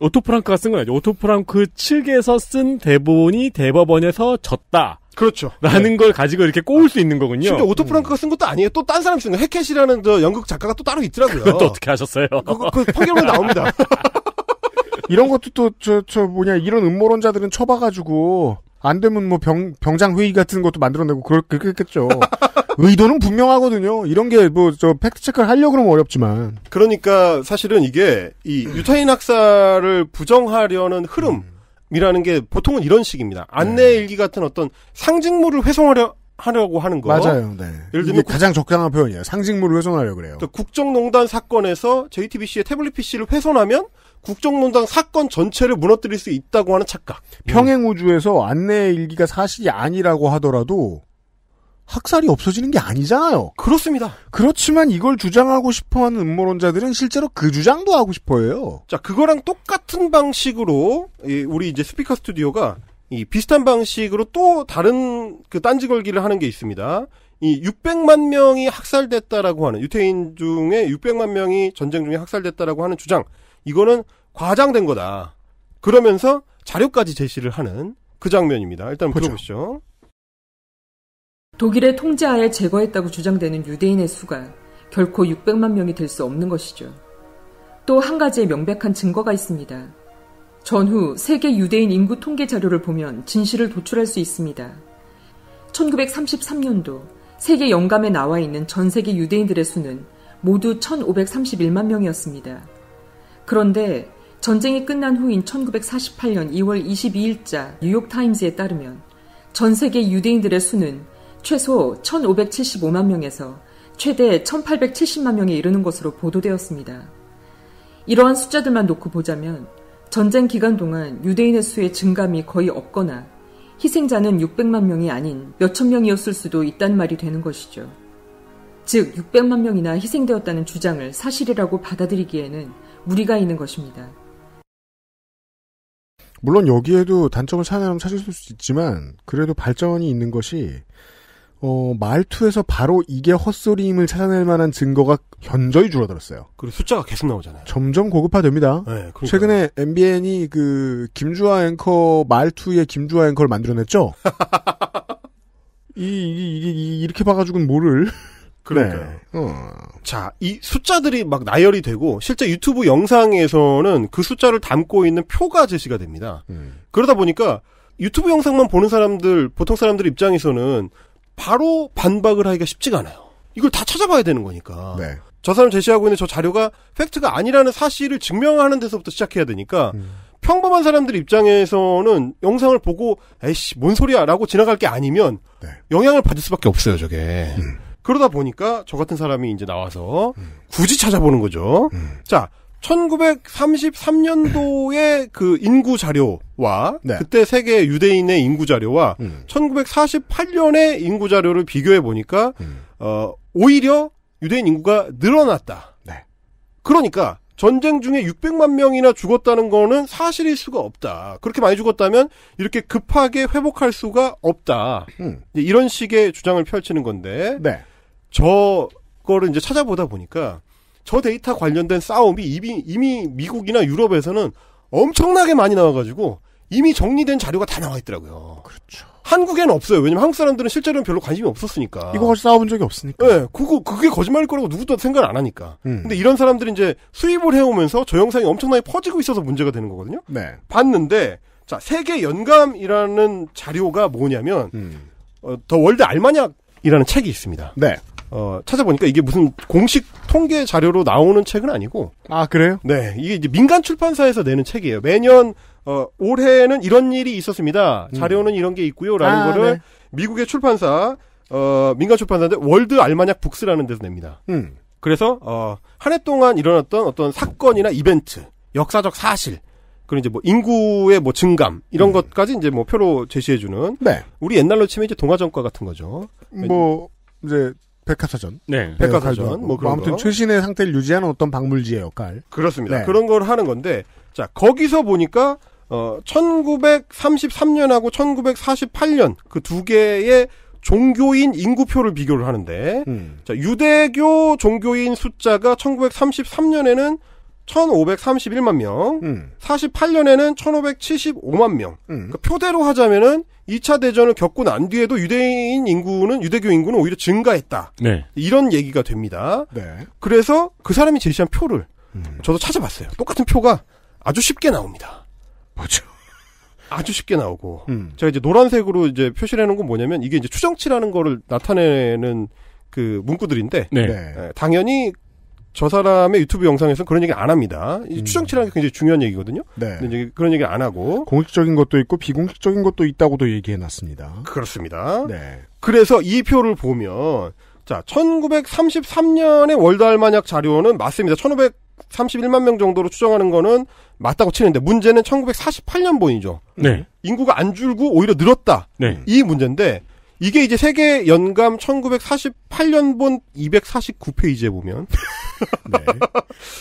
오토 프랑크가 쓴 거죠. 오토 프랑크 측에서 쓴 대본이 대법원에서 졌다. 그렇죠. 라는 걸 가지고 이렇게 꼬울 수 있는 거군요. 심지어 오토 프랑크가 쓴 것도 아니에요. 또딴쓴 거. 해켓이라는 저 연극 작가가 또 따로 있더라고요. 그것도 어떻게 하셨어요? 그, 그 판결문 나옵니다. [laughs] 이런 것도 또저저 뭐냐 이런 음모론자들은 쳐봐가지고 안 되면 뭐 병 병장 회의 같은 것도 만들어내고 그럴 그랬겠죠. 의도는 분명하거든요. 이런 게 뭐 저 팩트 체크를 하려 고 그러면 어렵지만. 그러니까 사실은 이게 이 유타인 학살을 부정하려는 흐름이라는 게 보통은 이런 식입니다. 안내 일기 같은 어떤 상징물을 훼손하려 하려고 하는 거. 맞아요. 네. 예를 이게 들면 가장 적당한 표현이에요. 상징물을 훼손하려 그래요. 그 국정농단 사건에서 JTBC의 태블릿 PC를 훼손하면 국정농단 사건 전체를 무너뜨릴 수 있다고 하는 착각. 평행 우주에서 안내 일기가 사실이 아니라고 하더라도 학살이 없어지는 게 아니잖아요. 그렇습니다. 그렇지만 이걸 주장하고 싶어하는 음모론자들은 실제로 그 주장도 하고 싶어해요. 자, 그거랑 똑같은 방식으로 이 우리 이제 스피커 스튜디오가 이 비슷한 방식으로 또 다른 그 딴지 걸기를 하는 게 있습니다. 이 600만 명이 학살됐다라고 하는 유태인 중에 600만 명이 전쟁 중에 학살됐다라고 하는 주장. 이거는 과장된 거다. 그러면서 자료까지 제시를 하는 그 장면입니다. 일단 들어보시죠. 독일의 통제하에 제거했다고 주장되는 유대인의 수가 결코 600만 명이 될 수 없는 것이죠. 또 한 가지의 명백한 증거가 있습니다. 전후 세계 유대인 인구 통계 자료를 보면 진실을 도출할 수 있습니다. 1933년도 세계 영감에 나와 있는 전 세계 유대인들의 수는 모두 1531만 명이었습니다. 그런데 전쟁이 끝난 후인 1948년 2월 22일자 뉴욕타임즈에 따르면 전 세계 유대인들의 수는 최소 1575만 명에서 최대 1870만 명에 이르는 것으로 보도되었습니다. 이러한 숫자들만 놓고 보자면 전쟁 기간 동안 유대인의 수의 증감이 거의 없거나 희생자는 600만 명이 아닌 몇천 명이었을 수도 있단 말이 되는 것이죠. 즉, 600만 명이나 희생되었다는 주장을 사실이라고 받아들이기에는 무리가 있는 것입니다. 물론 여기에도 단점을 찾아내면 찾을 수 있지만 그래도 발전이 있는 것이 어, 말투에서 바로 이게 헛소리임을 찾아낼 만한 증거가 현저히 줄어들었어요. 그리고 숫자가 계속 나오잖아요. 점점 고급화됩니다. 네. 최근에 MBN이 그 김주아 앵커 말투의 김주아 앵커를 만들어냈죠. [laughs] 이, 이, 이, 이- 이렇게 봐가지고는 뭐를? 그러니까요. 네. 어. 자, 이 숫자들이 막 나열이 되고 실제 유튜브 영상에서는 그 숫자를 담고 있는 표가 제시가 됩니다. 음. 그러다 보니까 유튜브 영상만 보는 사람들, 보통 사람들 입장에서는 바로 반박을 하기가 쉽지가 않아요. 이걸 다 찾아봐야 되는 거니까. 네. 저 사람 제시하고 있는 저 자료가 팩트가 아니라는 사실을 증명하는 데서부터 시작해야 되니까 음. 평범한 사람들 입장에서는 영상을 보고 에이씨 뭔 소리야라고 지나갈 게 아니면 네. 영향을 받을 수밖에 없어요 저게. 음. 그러다 보니까 저 같은 사람이 이제 나와서 굳이 찾아보는 거죠. 음. 자, 1933년도의 그 인구 자료와 네. 그때 세계 유대인의 인구 자료와 음. 1948년의 인구 자료를 비교해 보니까 음. 어 오히려 유대인 인구가 늘어났다. 네. 그러니까 전쟁 중에 600만 명이나 죽었다는 거는 사실일 수가 없다. 그렇게 많이 죽었다면 이렇게 급하게 회복할 수가 없다. 음. 이런 식의 주장을 펼치는 건데 네. 저 거를 이제 찾아보다 보니까 저 데이터 관련된 싸움이 이미, 이미 미국이나 유럽에서는 엄청나게 많이 나와가지고 이미 정리된 자료가 다 나와 있더라고요. 그렇죠. 한국에는 없어요. 왜냐면 한국 사람들은 실제로는 별로 관심이 없었으니까. 이거 가지고 싸워본 적이 없으니까. 네, 그거, 그게 거짓말일 거라고 누구도 생각을 안 하니까. 음. 근데 이런 사람들이 이제 수입을 해오면서 저 영상이 엄청나게 퍼지고 있어서 문제가 되는 거거든요. 네. 봤는데, 자, 세계 연감이라는 자료가 뭐냐면, 음. 어, 더 월드 알마약이라는 책이 있습니다. 네. 어, 찾아보니까 이게 무슨 공식 통계 자료로 나오는 책은 아니고. 아, 그래요? 네. 이게 이제 민간 출판사에서 내는 책이에요. 매년, 어, 올해는 이런 일이 있었습니다. 자료는 이런 게 있고요. 라는 아, 거를 네. 미국의 출판사, 어, 민간 출판사인데 World Almanac Books라는 데서 냅니다. 음. 그래서, 어, 한 해 동안 일어났던 어떤 사건이나 이벤트, 역사적 사실, 그리고 이제 뭐 인구의 뭐 증감, 이런 것까지 이제 뭐 표로 제시해주는. 네. 우리 옛날로 치면 이제 동화전과 같은 거죠. 뭐 이제 백화사전, 네. 백화사전, 역할도 뭐 아무튼 거. 최신의 상태를 유지하는 어떤 박물지의 역할. 그렇습니다. 네. 그런 걸 하는 건데, 자, 거기서 보니까, 어, 1933년하고 1948년 그 두 개의 종교인 인구표를 비교를 하는데, 음. 자, 유대교 종교인 숫자가 1933년에는 1531만 명, 음. 48년에는 1575만 명. 그러니까 표대로 하자면은 2차 대전을 겪고 난 뒤에도 유대인 인구는, 유대교 인구는 오히려 증가했다. 네. 이런 얘기가 됩니다. 네. 그래서 그 사람이 제시한 표를 저도 찾아봤어요. 똑같은 표가 아주 쉽게 나옵니다. 뭐죠? 아주 쉽게 나오고. 음. 제가 이제 노란색으로 이제 표시를 해놓은 건 뭐냐면 이게 이제 추정치라는 거를 나타내는 그 문구들인데. 네. 예, 당연히 저 사람의 유튜브 영상에서 그런 얘기 안 합니다. 이 추정치라는 게 굉장히 중요한 얘기거든요. 음. 네. 근데 그런 얘기 안 하고. 공식적인 것도 있고 비공식적인 것도 있다고도 얘기해 놨습니다. 그렇습니다. 네. 그래서 이 표를 보면 자 1933년의 월드 알마약 자료는 맞습니다. 1531만 명 정도로 추정하는 거는 맞다고 치는데 문제는 1948년 본이죠. 네. 인구가 안 줄고 오히려 늘었다. 네. 이 문제인데 이게 이제 세계 연감 1948년 본 249페이지에 보면 [laughs]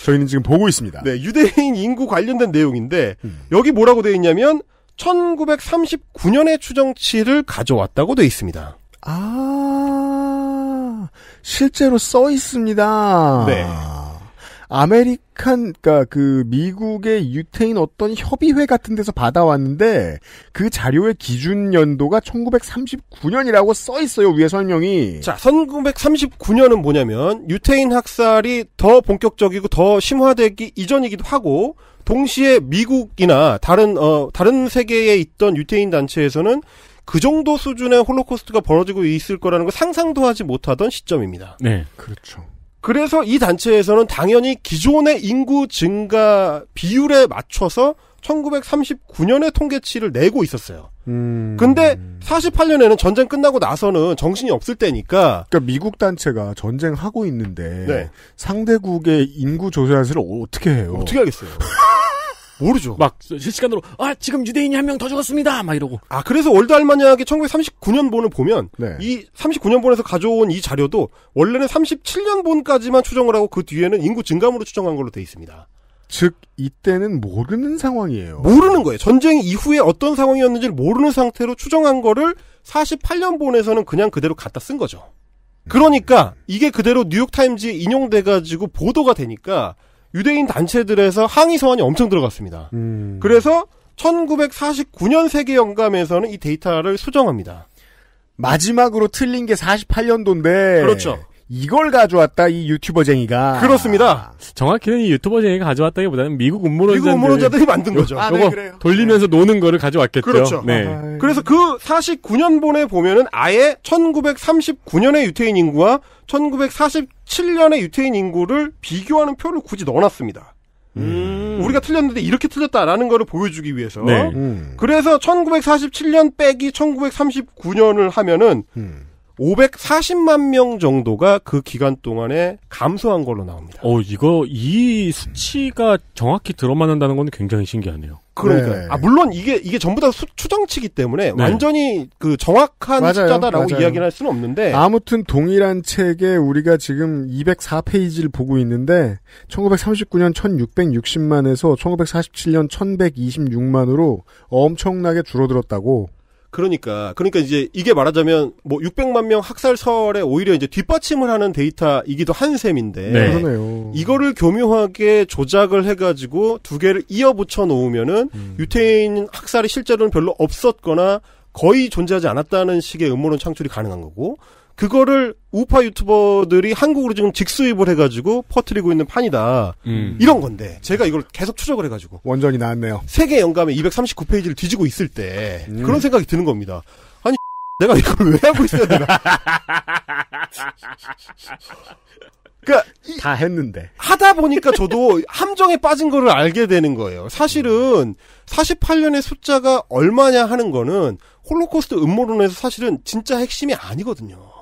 저희는 지금 보고 있습니다. 네, 유대인 인구 관련된 내용인데 음. 여기 뭐라고 되어 있냐면 1939년의 추정치를 가져왔다고 되어 있습니다. 아, 실제로 써 있습니다. 네. American, 그니까 그 미국의 유태인 어떤 협의회 같은 데서 받아왔는데 그 자료의 기준 연도가 1939년이라고 써 있어요 위에 설명이. 자, 1939년은 뭐냐면 유태인 학살이 더 본격적이고 더 심화되기 이전이기도 하고 동시에 미국이나 다른 어 다른 세계에 있던 유태인 단체에서는 그 정도 수준의 홀로코스트가 벌어지고 있을 거라는 걸 상상도 하지 못하던 시점입니다. 네. 그렇죠. 그래서 이 단체에서는 당연히 기존의 인구 증가 비율에 맞춰서 1939년의 통계치를 내고 있었어요. 음. 근데 48년에는 전쟁 끝나고 나서는 정신이 없을 때니까 그러니까 미국 단체가 전쟁하고 있는데 네. 상대국의 인구 조사를 어떻게 해요? 어떻게 하겠어요? [laughs] 모르죠. 막 실시간으로 아 지금 유대인이 한 명 더 죽었습니다. 막 이러고. 아 그래서 월드 알마니아의 1939년 본을 보면 네. 이 39년 본에서 가져온 이 자료도 원래는 37년 본까지만 추정을 하고 그 뒤에는 인구 증감으로 추정한 걸로 돼 있습니다. 즉 이때는 모르는 상황이에요. 모르는 거예요. 전쟁 이후에 어떤 상황이었는지를 모르는 상태로 추정한 거를 48년 본에서는 그냥 그대로 갖다 쓴 거죠. 그러니까 이게 그대로 뉴욕타임즈에 인용돼가지고 보도가 되니까 유대인 단체들에서 항의 서한이 엄청 들어갔습니다. 음. 그래서 1949년 세계 영감에서는 이 데이터를 수정합니다. 마지막으로 틀린 게 48년도인데 그렇죠. 이걸 가져왔다 이 유튜버쟁이가 그렇습니다. 정확히는 이 유튜버쟁이가 가져왔다기보다는 미국 음모론자들이 미국 음모론자들이 만든 거죠. 아, 네, 요거 그래요. 돌리면서 노는 거를 가져왔겠죠. 그렇죠. 네. 그래서 그 49년본에 보면은 아예 1939년의 유태인 인구와 1947년의 유태인 인구를 비교하는 표를 굳이 넣어놨습니다. 우리가 틀렸는데 이렇게 틀렸다라는 거를 보여주기 위해서. 네. 음. 그래서 1947년 빼기 1939년을 하면은 음. 540만 명 정도가 그 기간 동안에 감소한 걸로 나옵니다. 어 이거 이 수치가 정확히 들어맞는다는 건 굉장히 신기하네요. 그러니까 네. 아 물론 이게 이게 전부 다 수- 추정치기 때문에 네. 완전히 그 정확한 맞아요. 숫자다라고 맞아요. 이야기를 할 수는 없는데 아무튼 동일한 책에 우리가 지금 204페이지를 보고 있는데 1939년 1660만에서 1947년 1126만으로 엄청나게 줄어들었다고. 그러니까 그러니까 이제 이게 말하자면 뭐 600만 명 학살설에 오히려 이제 뒷받침을 하는 데이터이기도 한 셈인데 네. 그러네요. 이거를 교묘하게 조작을 해가지고 두 개를 이어 붙여 놓으면은 음. 유태인 학살이 실제로는 별로 없었거나 거의 존재하지 않았다는 식의 음모론 창출이 가능한 거고 그거를 우파 유튜버들이 한국으로 지금 직수입을 해가지고 퍼뜨리고 있는 판이다 음. 이런 건데 제가 이걸 계속 추적을 해가지고 원전이 나왔네요. 세계 영감의 239페이지를 뒤지고 있을 때 음. 그런 생각이 드는 겁니다. 아니 [laughs] 내가 이걸 왜 하고 있어야 되나? [laughs] 그러니까 다 했는데. 하다 보니까 저도 함정에 빠진 거를 알게 되는 거예요. 사실은 48년의 숫자가 얼마냐 하는 거는 홀로코스트 음모론에서 사실은 진짜 핵심이 아니거든요.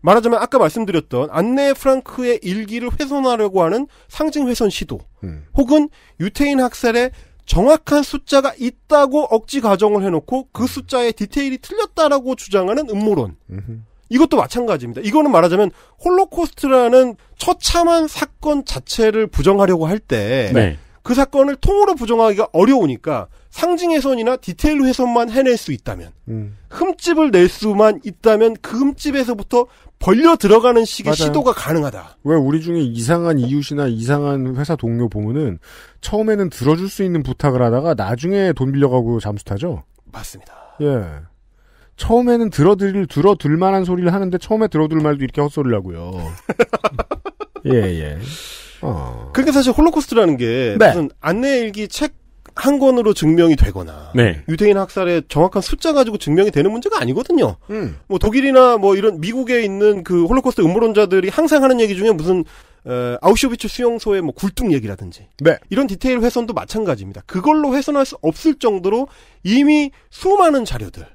말하자면 아까 말씀드렸던 안네 프랑크의 일기를 훼손하려고 하는 상징 훼손 시도 혹은 유태인 학살에 정확한 숫자가 있다고 억지 가정을 해놓고 그 숫자의 디테일이 틀렸다라고 주장하는 음모론. 이것도 마찬가지입니다. 이거는 말하자면 홀로코스트라는 처참한 사건 자체를 부정하려고 할 때 그 네. 사건을 통으로 부정하기가 어려우니까 상징 훼손이나 디테일 훼손만 해낼 수 있다면 흠집을 낼 수만 있다면 그 흠집에서부터 벌려 들어가는 식의 맞아요. 시도가 가능하다. 왜 우리 중에 이상한 이웃이나 이상한 회사 동료 보면은 처음에는 들어줄 수 있는 부탁을 하다가 나중에 돈 빌려가고 잠수 타죠? 맞습니다. 예. 처음에는 들어드릴, 들어줄 만한 소리를 하는데 처음에 들어줄 말도 이렇게 헛소리를 하고요. [laughs] 예, 예. 어. 그러니까 사실 홀로코스트라는 게 네. 무슨 안네 일기 책 한 권으로 증명이 되거나 네. 유대인 학살의 정확한 숫자 가지고 증명이 되는 문제가 아니거든요. 음. 뭐 독일이나 뭐 이런 미국에 있는 그 홀로코스트 음모론자들이 항상 하는 얘기 중에 무슨 어, 아우슈비츠 수용소의 뭐 굴뚝 얘기라든지 네. 이런 디테일 훼손도 마찬가지입니다. 그걸로 훼손할 수 없을 정도로 이미 수많은 자료들,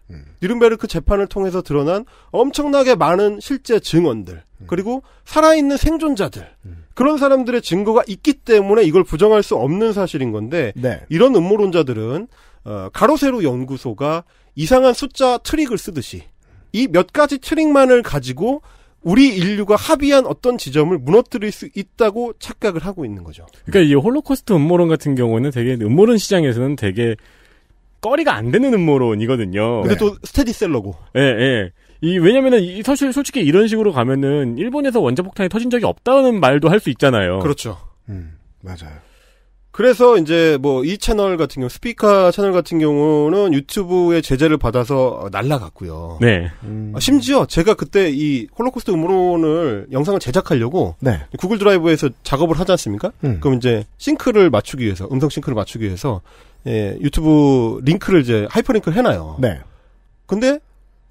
뉴른베르크 재판을 통해서 드러난 엄청나게 많은 실제 증언들, 그리고 살아있는 생존자들, 그런 사람들의 증거가 있기 때문에 이걸 부정할 수 없는 사실인 건데, 네. 이런 음모론자들은 어, 가로세로 연구소가 이상한 숫자 트릭을 쓰듯이 이 몇 가지 트릭만을 가지고 우리 인류가 합의한 어떤 지점을 무너뜨릴 수 있다고 착각을 하고 있는 거죠. 그러니까 이 홀로코스트 음모론 같은 경우는 되게 음모론 시장에서는 되게 꺼리가 안 되는 음모론이거든요. 근데 또 스테디셀러고. 예, 예. 이, 왜냐면은, 이, 사실, 솔직히 이런 식으로 가면은, 일본에서 원자폭탄이 터진 적이 없다는 말도 할 수 있잖아요. 그렇죠. 음, 맞아요. 그래서 이제 뭐 이 채널 같은 경우 스피커 채널 같은 경우는 유튜브의 제재를 받아서 날라갔고요. 네. 아, 심지어 제가 그때 이 홀로코스트 음모론을 영상을 제작하려고 네. 구글 드라이브에서 작업을 하지 않습니까? 음. 그럼 이제 싱크를 맞추기 위해서 음성 싱크를 맞추기 위해서 예, 유튜브 링크를 이제 하이퍼링크를 해놔요. 네. 근데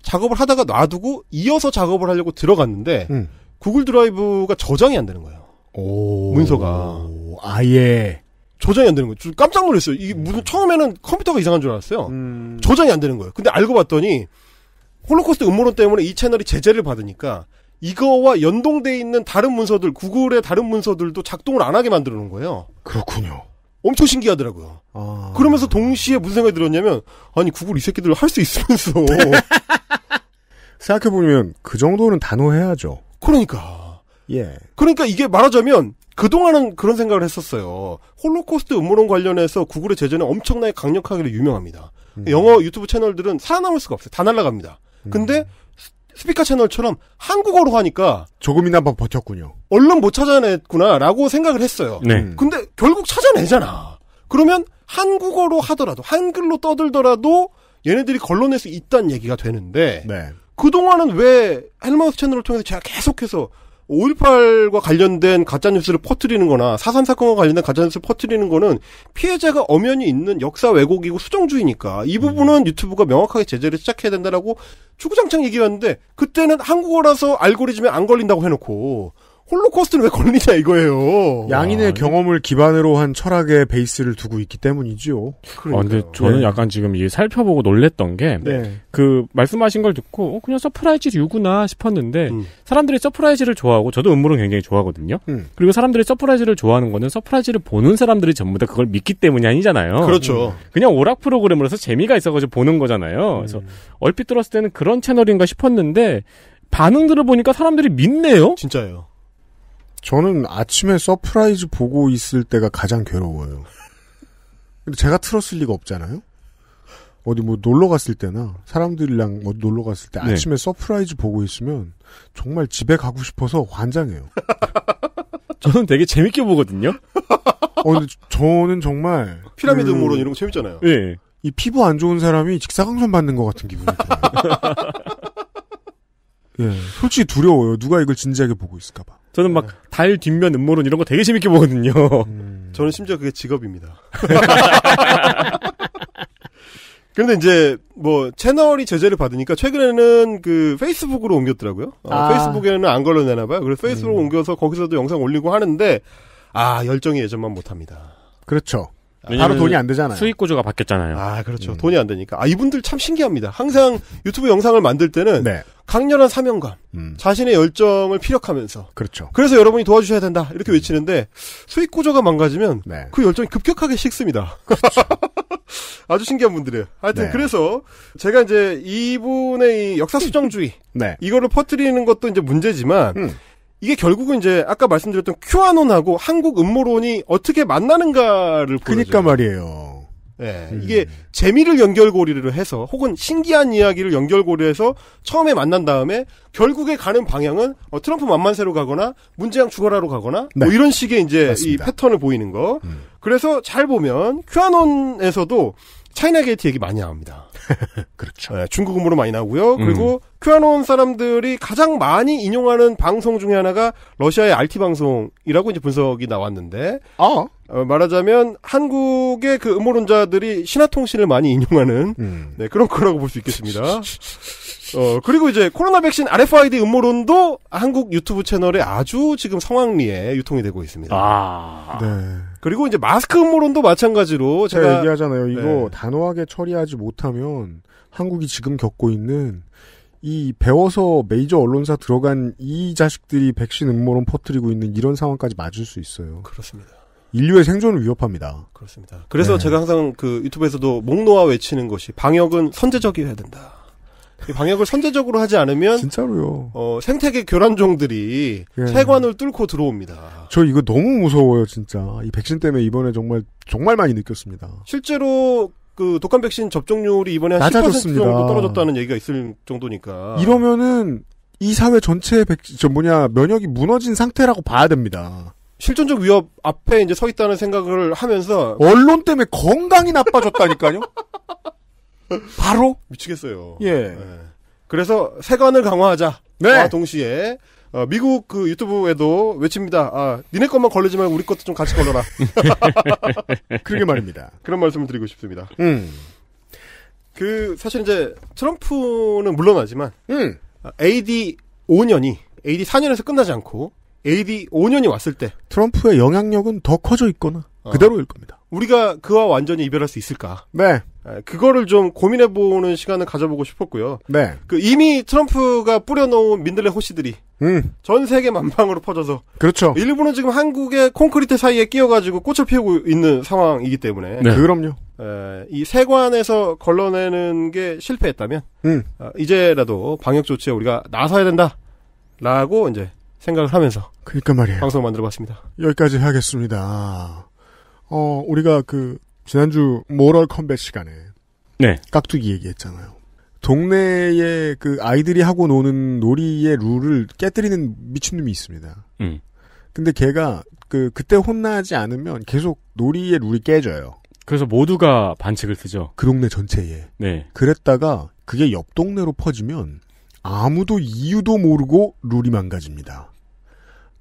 작업을 하다가 놔두고 이어서 작업을 하려고 들어갔는데 음. 구글 드라이브가 저장이 안 되는 거예요. 오. 문서가 아예. 저장이 안 되는 거예요. 좀 깜짝 놀랐어요. 이게 무슨 처음에는 컴퓨터가 이상한 줄 알았어요. 저장이 안 되는 거예요. 근데 알고 봤더니 홀로코스트 음모론 때문에 이 채널이 제재를 받으니까 이거와 연동돼 있는 다른 문서들, 구글의 다른 문서들도 작동을 안 하게 만들어 놓은 거예요. 그렇군요. 엄청 신기하더라고요. 아. 그러면서 동시에 무슨 생각이 들었냐면 아니 구글 이 새끼들 할 수 있으면서 [laughs] 생각해보면 그 정도는 단호해야죠. 그러니까 예. 그러니까 이게 말하자면 그동안은 그런 생각을 했었어요. 홀로코스트 음모론 관련해서 구글의 제재는 엄청나게 강력하기로 유명합니다. 영어 유튜브 채널들은 살아남을 수가 없어요. 다 날아갑니다. 근데 스- 스피커 채널처럼 한국어로 하니까 조금이나 버- 버텼군요. 얼른 못 찾아냈구나라고 생각을 했어요. 네. 근데 결국 찾아내잖아. 그러면 한국어로 하더라도 한글로 떠들더라도 얘네들이 걸러낼 수 있다는 얘기가 되는데 네. 그동안은 왜 헬마우스 채널을 통해서 제가 계속해서 5.18과 관련된 가짜뉴스를 퍼뜨리는 거나 4.3 사건과 관련된 가짜뉴스를 퍼뜨리는 거는 피해자가 엄연히 있는 역사 왜곡이고 수정주의니까 이 부분은 유튜브가 명확하게 제재를 시작해야 된다라고 주구장창 얘기했는데 그때는 한국어라서 알고리즘에 안 걸린다고 해놓고 홀로코스트는 왜 걸리냐 이거예요. 양인의 경험을 기반으로 한 철학의 베이스를 두고 있기 때문이지요. 아, 근데 저는 예. 약간 지금 이 살펴보고 놀랬던 게, 네. 그, 말씀하신 걸 듣고, 어, 그냥 서프라이즈류구나 싶었는데, 음. 사람들이 서프라이즈를 좋아하고, 저도 음모론 굉장히 좋아하거든요. 음. 그리고 사람들이 서프라이즈를 좋아하는 거는 서프라이즈를 보는 사람들이 전부 다 그걸 믿기 때문이 아니잖아요. 그렇죠. 그냥 오락 프로그램으로서 재미가 있어가지고 보는 거잖아요. 그래서 음. 얼핏 들었을 때는 그런 채널인가 싶었는데, 반응들을 보니까 사람들이 믿네요? 진짜예요. 저는 아침에 서프라이즈 보고 있을 때가 가장 괴로워요. 근데 제가 틀었을 리가 없잖아요? 어디 뭐 놀러 갔을 때나 사람들이랑 뭐 놀러 갔을 때 네. 아침에 서프라이즈 보고 있으면 정말 집에 가고 싶어서 환장해요. [laughs] 저는 되게 재밌게 보거든요. 어, 근데 저는 정말 피라미드 그- 음모론 이런 거 재밌잖아요. 예. 이 피부 안 좋은 사람이 직사광선 받는 것 같은 기분이 들어요. [laughs] 예, 솔직히 두려워요. 누가 이걸 진지하게 보고 있을까봐. 저는 막 달 뒷면 음모론 이런 거 되게 재밌게 보거든요. 저는 심지어 그게 직업입니다. [laughs] 그런데 이제 뭐 채널이 제재를 받으니까 최근에는 그 페이스북으로 옮겼더라고요. 어, 아. 페이스북에는 안 걸러내나 봐요. 그래서 페이스북으로 옮겨서 거기서도 영상 올리고 하는데 아 열정이 예전만 못합니다. 그렇죠. 바로 돈이 안 되잖아요. 수익 구조가 바뀌었잖아요. 아 그렇죠. 돈이 안 되니까. 아 이분들 참 신기합니다. 항상 유튜브 영상을 만들 때는 네. 강렬한 사명감, 음. 자신의 열정을 피력하면서 그렇죠. 그래서 여러분이 도와주셔야 된다 이렇게 외치는데 수익 구조가 망가지면 네. 그 열정이 급격하게 식습니다. [laughs] 아주 신기한 분들이에요. 하여튼 네. 그래서 제가 이제 이분의 이 역사 수정주의 네. 이거를 퍼뜨리는 것도 이제 문제지만 음. 이게 결국은 이제 아까 말씀드렸던 큐아논하고 한국 음모론이 어떻게 만나는가를. 그니까 말이에요. 예, 음. 이게 재미를 연결고리를 해서 혹은 신기한 이야기를 연결고리해서 처음에 만난 다음에 결국에 가는 방향은 어, 트럼프 만만세로 가거나 문재앙 죽어라로 가거나 네. 뭐 이런 식의 이제 맞습니다. 이 패턴을 보이는 거. 음. 그래서 잘 보면 큐아논에서도 차이나 게이트 얘기 많이 나옵니다. [laughs] 그렇죠. 예, 중국 음모로 많이 나오고요. 음. 그리고 큐아논 사람들이 가장 많이 인용하는 방송 중에 하나가 러시아의 RT 방송이라고 이제 분석이 나왔는데 아. 어, 말하자면 한국의 그 음모론자들이 신화통신을 많이 인용하는 음. 네, 그런 거라고 볼 수 있겠습니다. [laughs] 어, 그리고 이제 코로나 백신 RFID 음모론도 한국 유튜브 채널에 아주 지금 성황리에 유통이 되고 있습니다. 아. 네. 그리고 이제 마스크 음모론도 마찬가지로 제가 제가 얘기하잖아요. 이거 네. 단호하게 처리하지 못하면 한국이 지금 겪고 있는 이 배워서 메이저 언론사 들어간 이 자식들이 백신 음모론 퍼뜨리고 있는 이런 상황까지 맞을 수 있어요. 그렇습니다. 인류의 생존을 위협합니다. 그렇습니다. 그래서 네. 제가 항상 그 유튜브에서도 목 놓아 외치는 것이 방역은 선제적이어야 된다. 이 방역을 선제적으로 하지 않으면 진짜로요. 어, 생태계 교란종들이 예. 세관을 뚫고 들어옵니다. 저 이거 너무 무서워요, 진짜. 이 백신 때문에 이번에 정말 정말 많이 느꼈습니다. 실제로 그 독감 백신 접종률이 이번에 한 낮아졌습니다. 10% 정도 떨어졌다는 얘기가 있을 정도니까. 이러면은 이 사회 전체의 백신 저 뭐냐 면역이 무너진 상태라고 봐야 됩니다. 실존적 위협 앞에 이제 서 있다는 생각을 하면서 언론 때문에 건강이 나빠졌다니까요. 바로 미치겠어요. 예. 네. 그래서 세관을 강화하자. 네. 와 동시에 어, 미국 그 유튜브에도 외칩니다. 아, 니네 것만 걸리지 말고 우리 것도 좀 같이 걸러라. [laughs] 그러게 말입니다. 그런 말씀을 드리고 싶습니다. 음. 그 사실 이제 트럼프는 물론하지만 음. AD 5년이 AD 4년에서 끝나지 않고 AD 5년이 왔을 때 트럼프의 영향력은 더 커져 있거나 어. 그대로일 겁니다. 우리가 그와 완전히 이별할 수 있을까? 네. 에, 그거를 좀 고민해보는 시간을 가져보고 싶었고요. 네. 그 이미 트럼프가 뿌려놓은 민들레 호씨들이 음. 전 세계 만방으로 퍼져서 그렇죠. 일부는 지금 한국의 콘크리트 사이에 끼어가지고 꽃을 피우고 있는 상황이기 때문에 네. 그럼요. 에, 이 세관에서 걸러내는 게 실패했다면 음. 어, 이제라도 방역 조치에 우리가 나서야 된다라고 이제 생각을 하면서 그러니까 말이에요. 방송을 만들어봤습니다. 여기까지 하겠습니다. 어, 우리가 그 지난주 모럴 컴뱃 시간에 네. 깍두기 얘기했잖아요. 동네에 그 아이들이 하고 노는 놀이의 룰을 깨뜨리는 미친놈이 있습니다. 음. 근데 걔가 그 그때 혼나지 않으면 계속 놀이의 룰이 깨져요. 그래서 모두가 반칙을 쓰죠. 그 동네 전체에. 네. 그랬다가 그게 옆 동네로 퍼지면 아무도 이유도 모르고 룰이 망가집니다.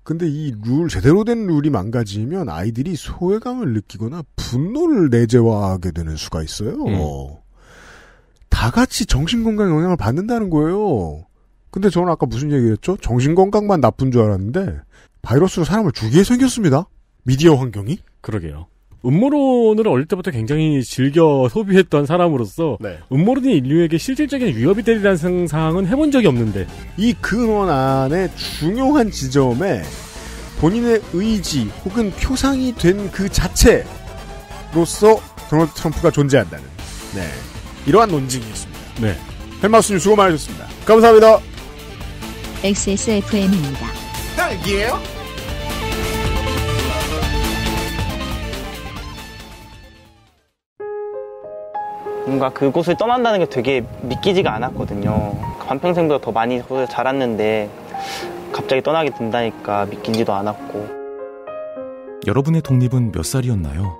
근데 이 룰, 제대로 된 룰이 망가지면 아이들이 소외감을 느끼거나 분노를 내재화하게 되는 수가 있어요. 음. 다 같이 정신건강에 영향을 받는다는 거예요. 근데 저는 아까 무슨 얘기 했죠? 정신건강만 나쁜 줄 알았는데, 바이러스로 사람을 죽이게 생겼습니다. 미디어 환경이? 그러게요. 음모론을 어릴 때부터 굉장히 즐겨 소비했던 사람으로서 네. 음모론이 인류에게 실질적인 위협이 되리라는 상상은 해본 적이 없는데 이 근원 안에 중요한 지점에 본인의 의지 혹은 표상이 된 그 자체로서 도널드 트럼프가 존재한다는 네 이러한 논증이었습니다. 네. 헬마우스님 수고 많으셨습니다. 감사합니다. XSFM입니다. 딸기예요? 뭔가 그곳을 떠난다는 게 되게 믿기지가 않았거든요. 반평생보다 더 많이 자랐는데 갑자기 떠나게 된다니까 믿기지도 않았고. 여러분의 독립은 몇 살이었나요?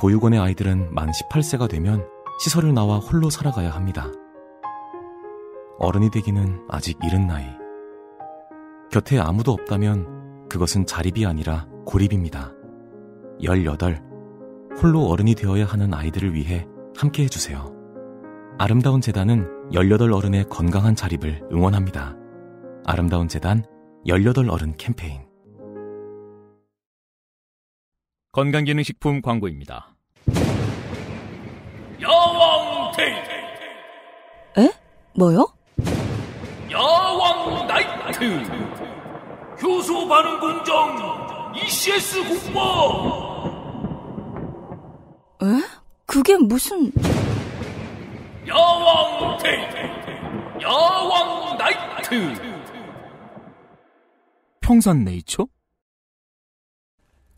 보육원의 아이들은 만 18세가 되면 시설을 나와 홀로 살아가야 합니다. 어른이 되기는 아직 이른 나이. 곁에 아무도 없다면 그것은 자립이 아니라 고립입니다. 18. 홀로 어른이 되어야 하는 아이들을 위해 함께 해주세요. 아름다운 재단은 18 어른의 건강한 자립을 응원합니다. 아름다운 재단 18 어른 캠페인. 건강기능식품 광고입니다. 야왕 데이트 에? 뭐요? 야왕 나이트 효소 반응 공정 ECS 공모 에? 그게 무슨... 야왕 데이트 야왕 나이트 평산 네이처?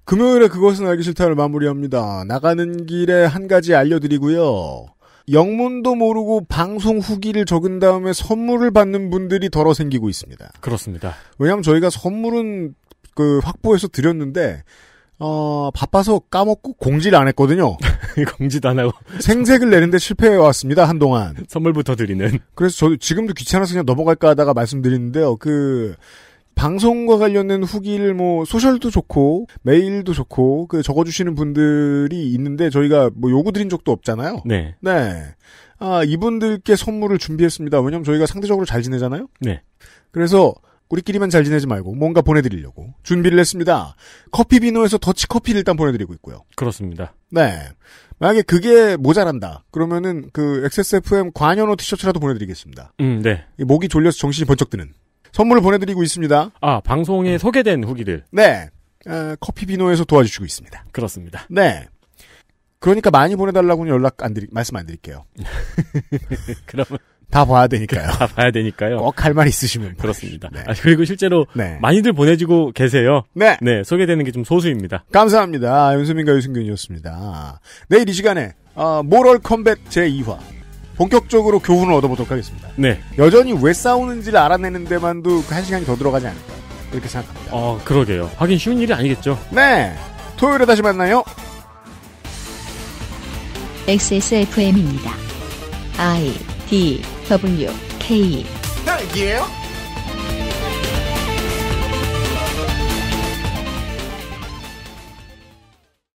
금요일에 그것은 알기 싫다를 마무리합니다. 나가는 길에 한 가지 알려드리고요. 영문도 모르고 방송 후기를 적은 다음에 선물을 받는 분들이 덜어 생기고 있습니다. 그렇습니다. 왜냐하면 저희가 선물은 그 확보해서 드렸는데 어, 바빠서 까먹고 공지를 안 했거든요. [laughs] 공지도 안 하고 생색을 내는데 실패해 왔습니다 한동안. 선물부터 드리는. 그래서 저 지금도 귀찮아서 그냥 넘어갈까 하다가 말씀드리는데요. 그 방송과 관련된 후기를 뭐 소셜도 좋고 메일도 좋고 그 적어주시는 분들이 있는데 저희가 뭐 요구 드린 적도 없잖아요. 네. 네. 아 이분들께 선물을 준비했습니다. 왜냐면 저희가 상대적으로 잘 지내잖아요. 네. 그래서 우리끼리만 잘 지내지 말고 뭔가 보내드리려고 준비를 했습니다. 커피 비노에서 더치 커피를 일단 보내드리고 있고요. 그렇습니다. 네. 만약에 그게 모자란다. 그러면은 그 XSFM 관현호 티셔츠라도 보내드리겠습니다. 음, 네. 이 목이 졸려서 정신이 번쩍 드는 선물을 보내드리고 있습니다. 아, 방송에 소개된 후기들. 네. 어, 커피 비노에서 도와주시고 있습니다. 그렇습니다. 네. 그러니까 많이 보내달라고는 연락 안 드리, 말씀 안 드릴게요. [laughs] 그러면 다 봐야 되니까요. [laughs] 다 봐야 되니까요. 꼭 할 말 있으시면. 그렇습니다. 아, 그리고 실제로 네. 많이들 보내주고 계세요. 네. 네, 소개되는 게 좀 소수입니다. 감사합니다. 윤수민과 유승균이었습니다. 내일 이 시간에 어, 모럴 컴뱃 제 2화 본격적으로 교훈을 얻어보도록 하겠습니다. 네. 여전히 왜 싸우는지를 알아내는 데만도 그한 시간이 더 들어가지 않을까 이렇게 생각합니다. 어, 그러게요. 하긴 쉬운 일이 아니겠죠. 네. 토요일에 다시 만나요. XSFM입니다. I D W K 딸기예요?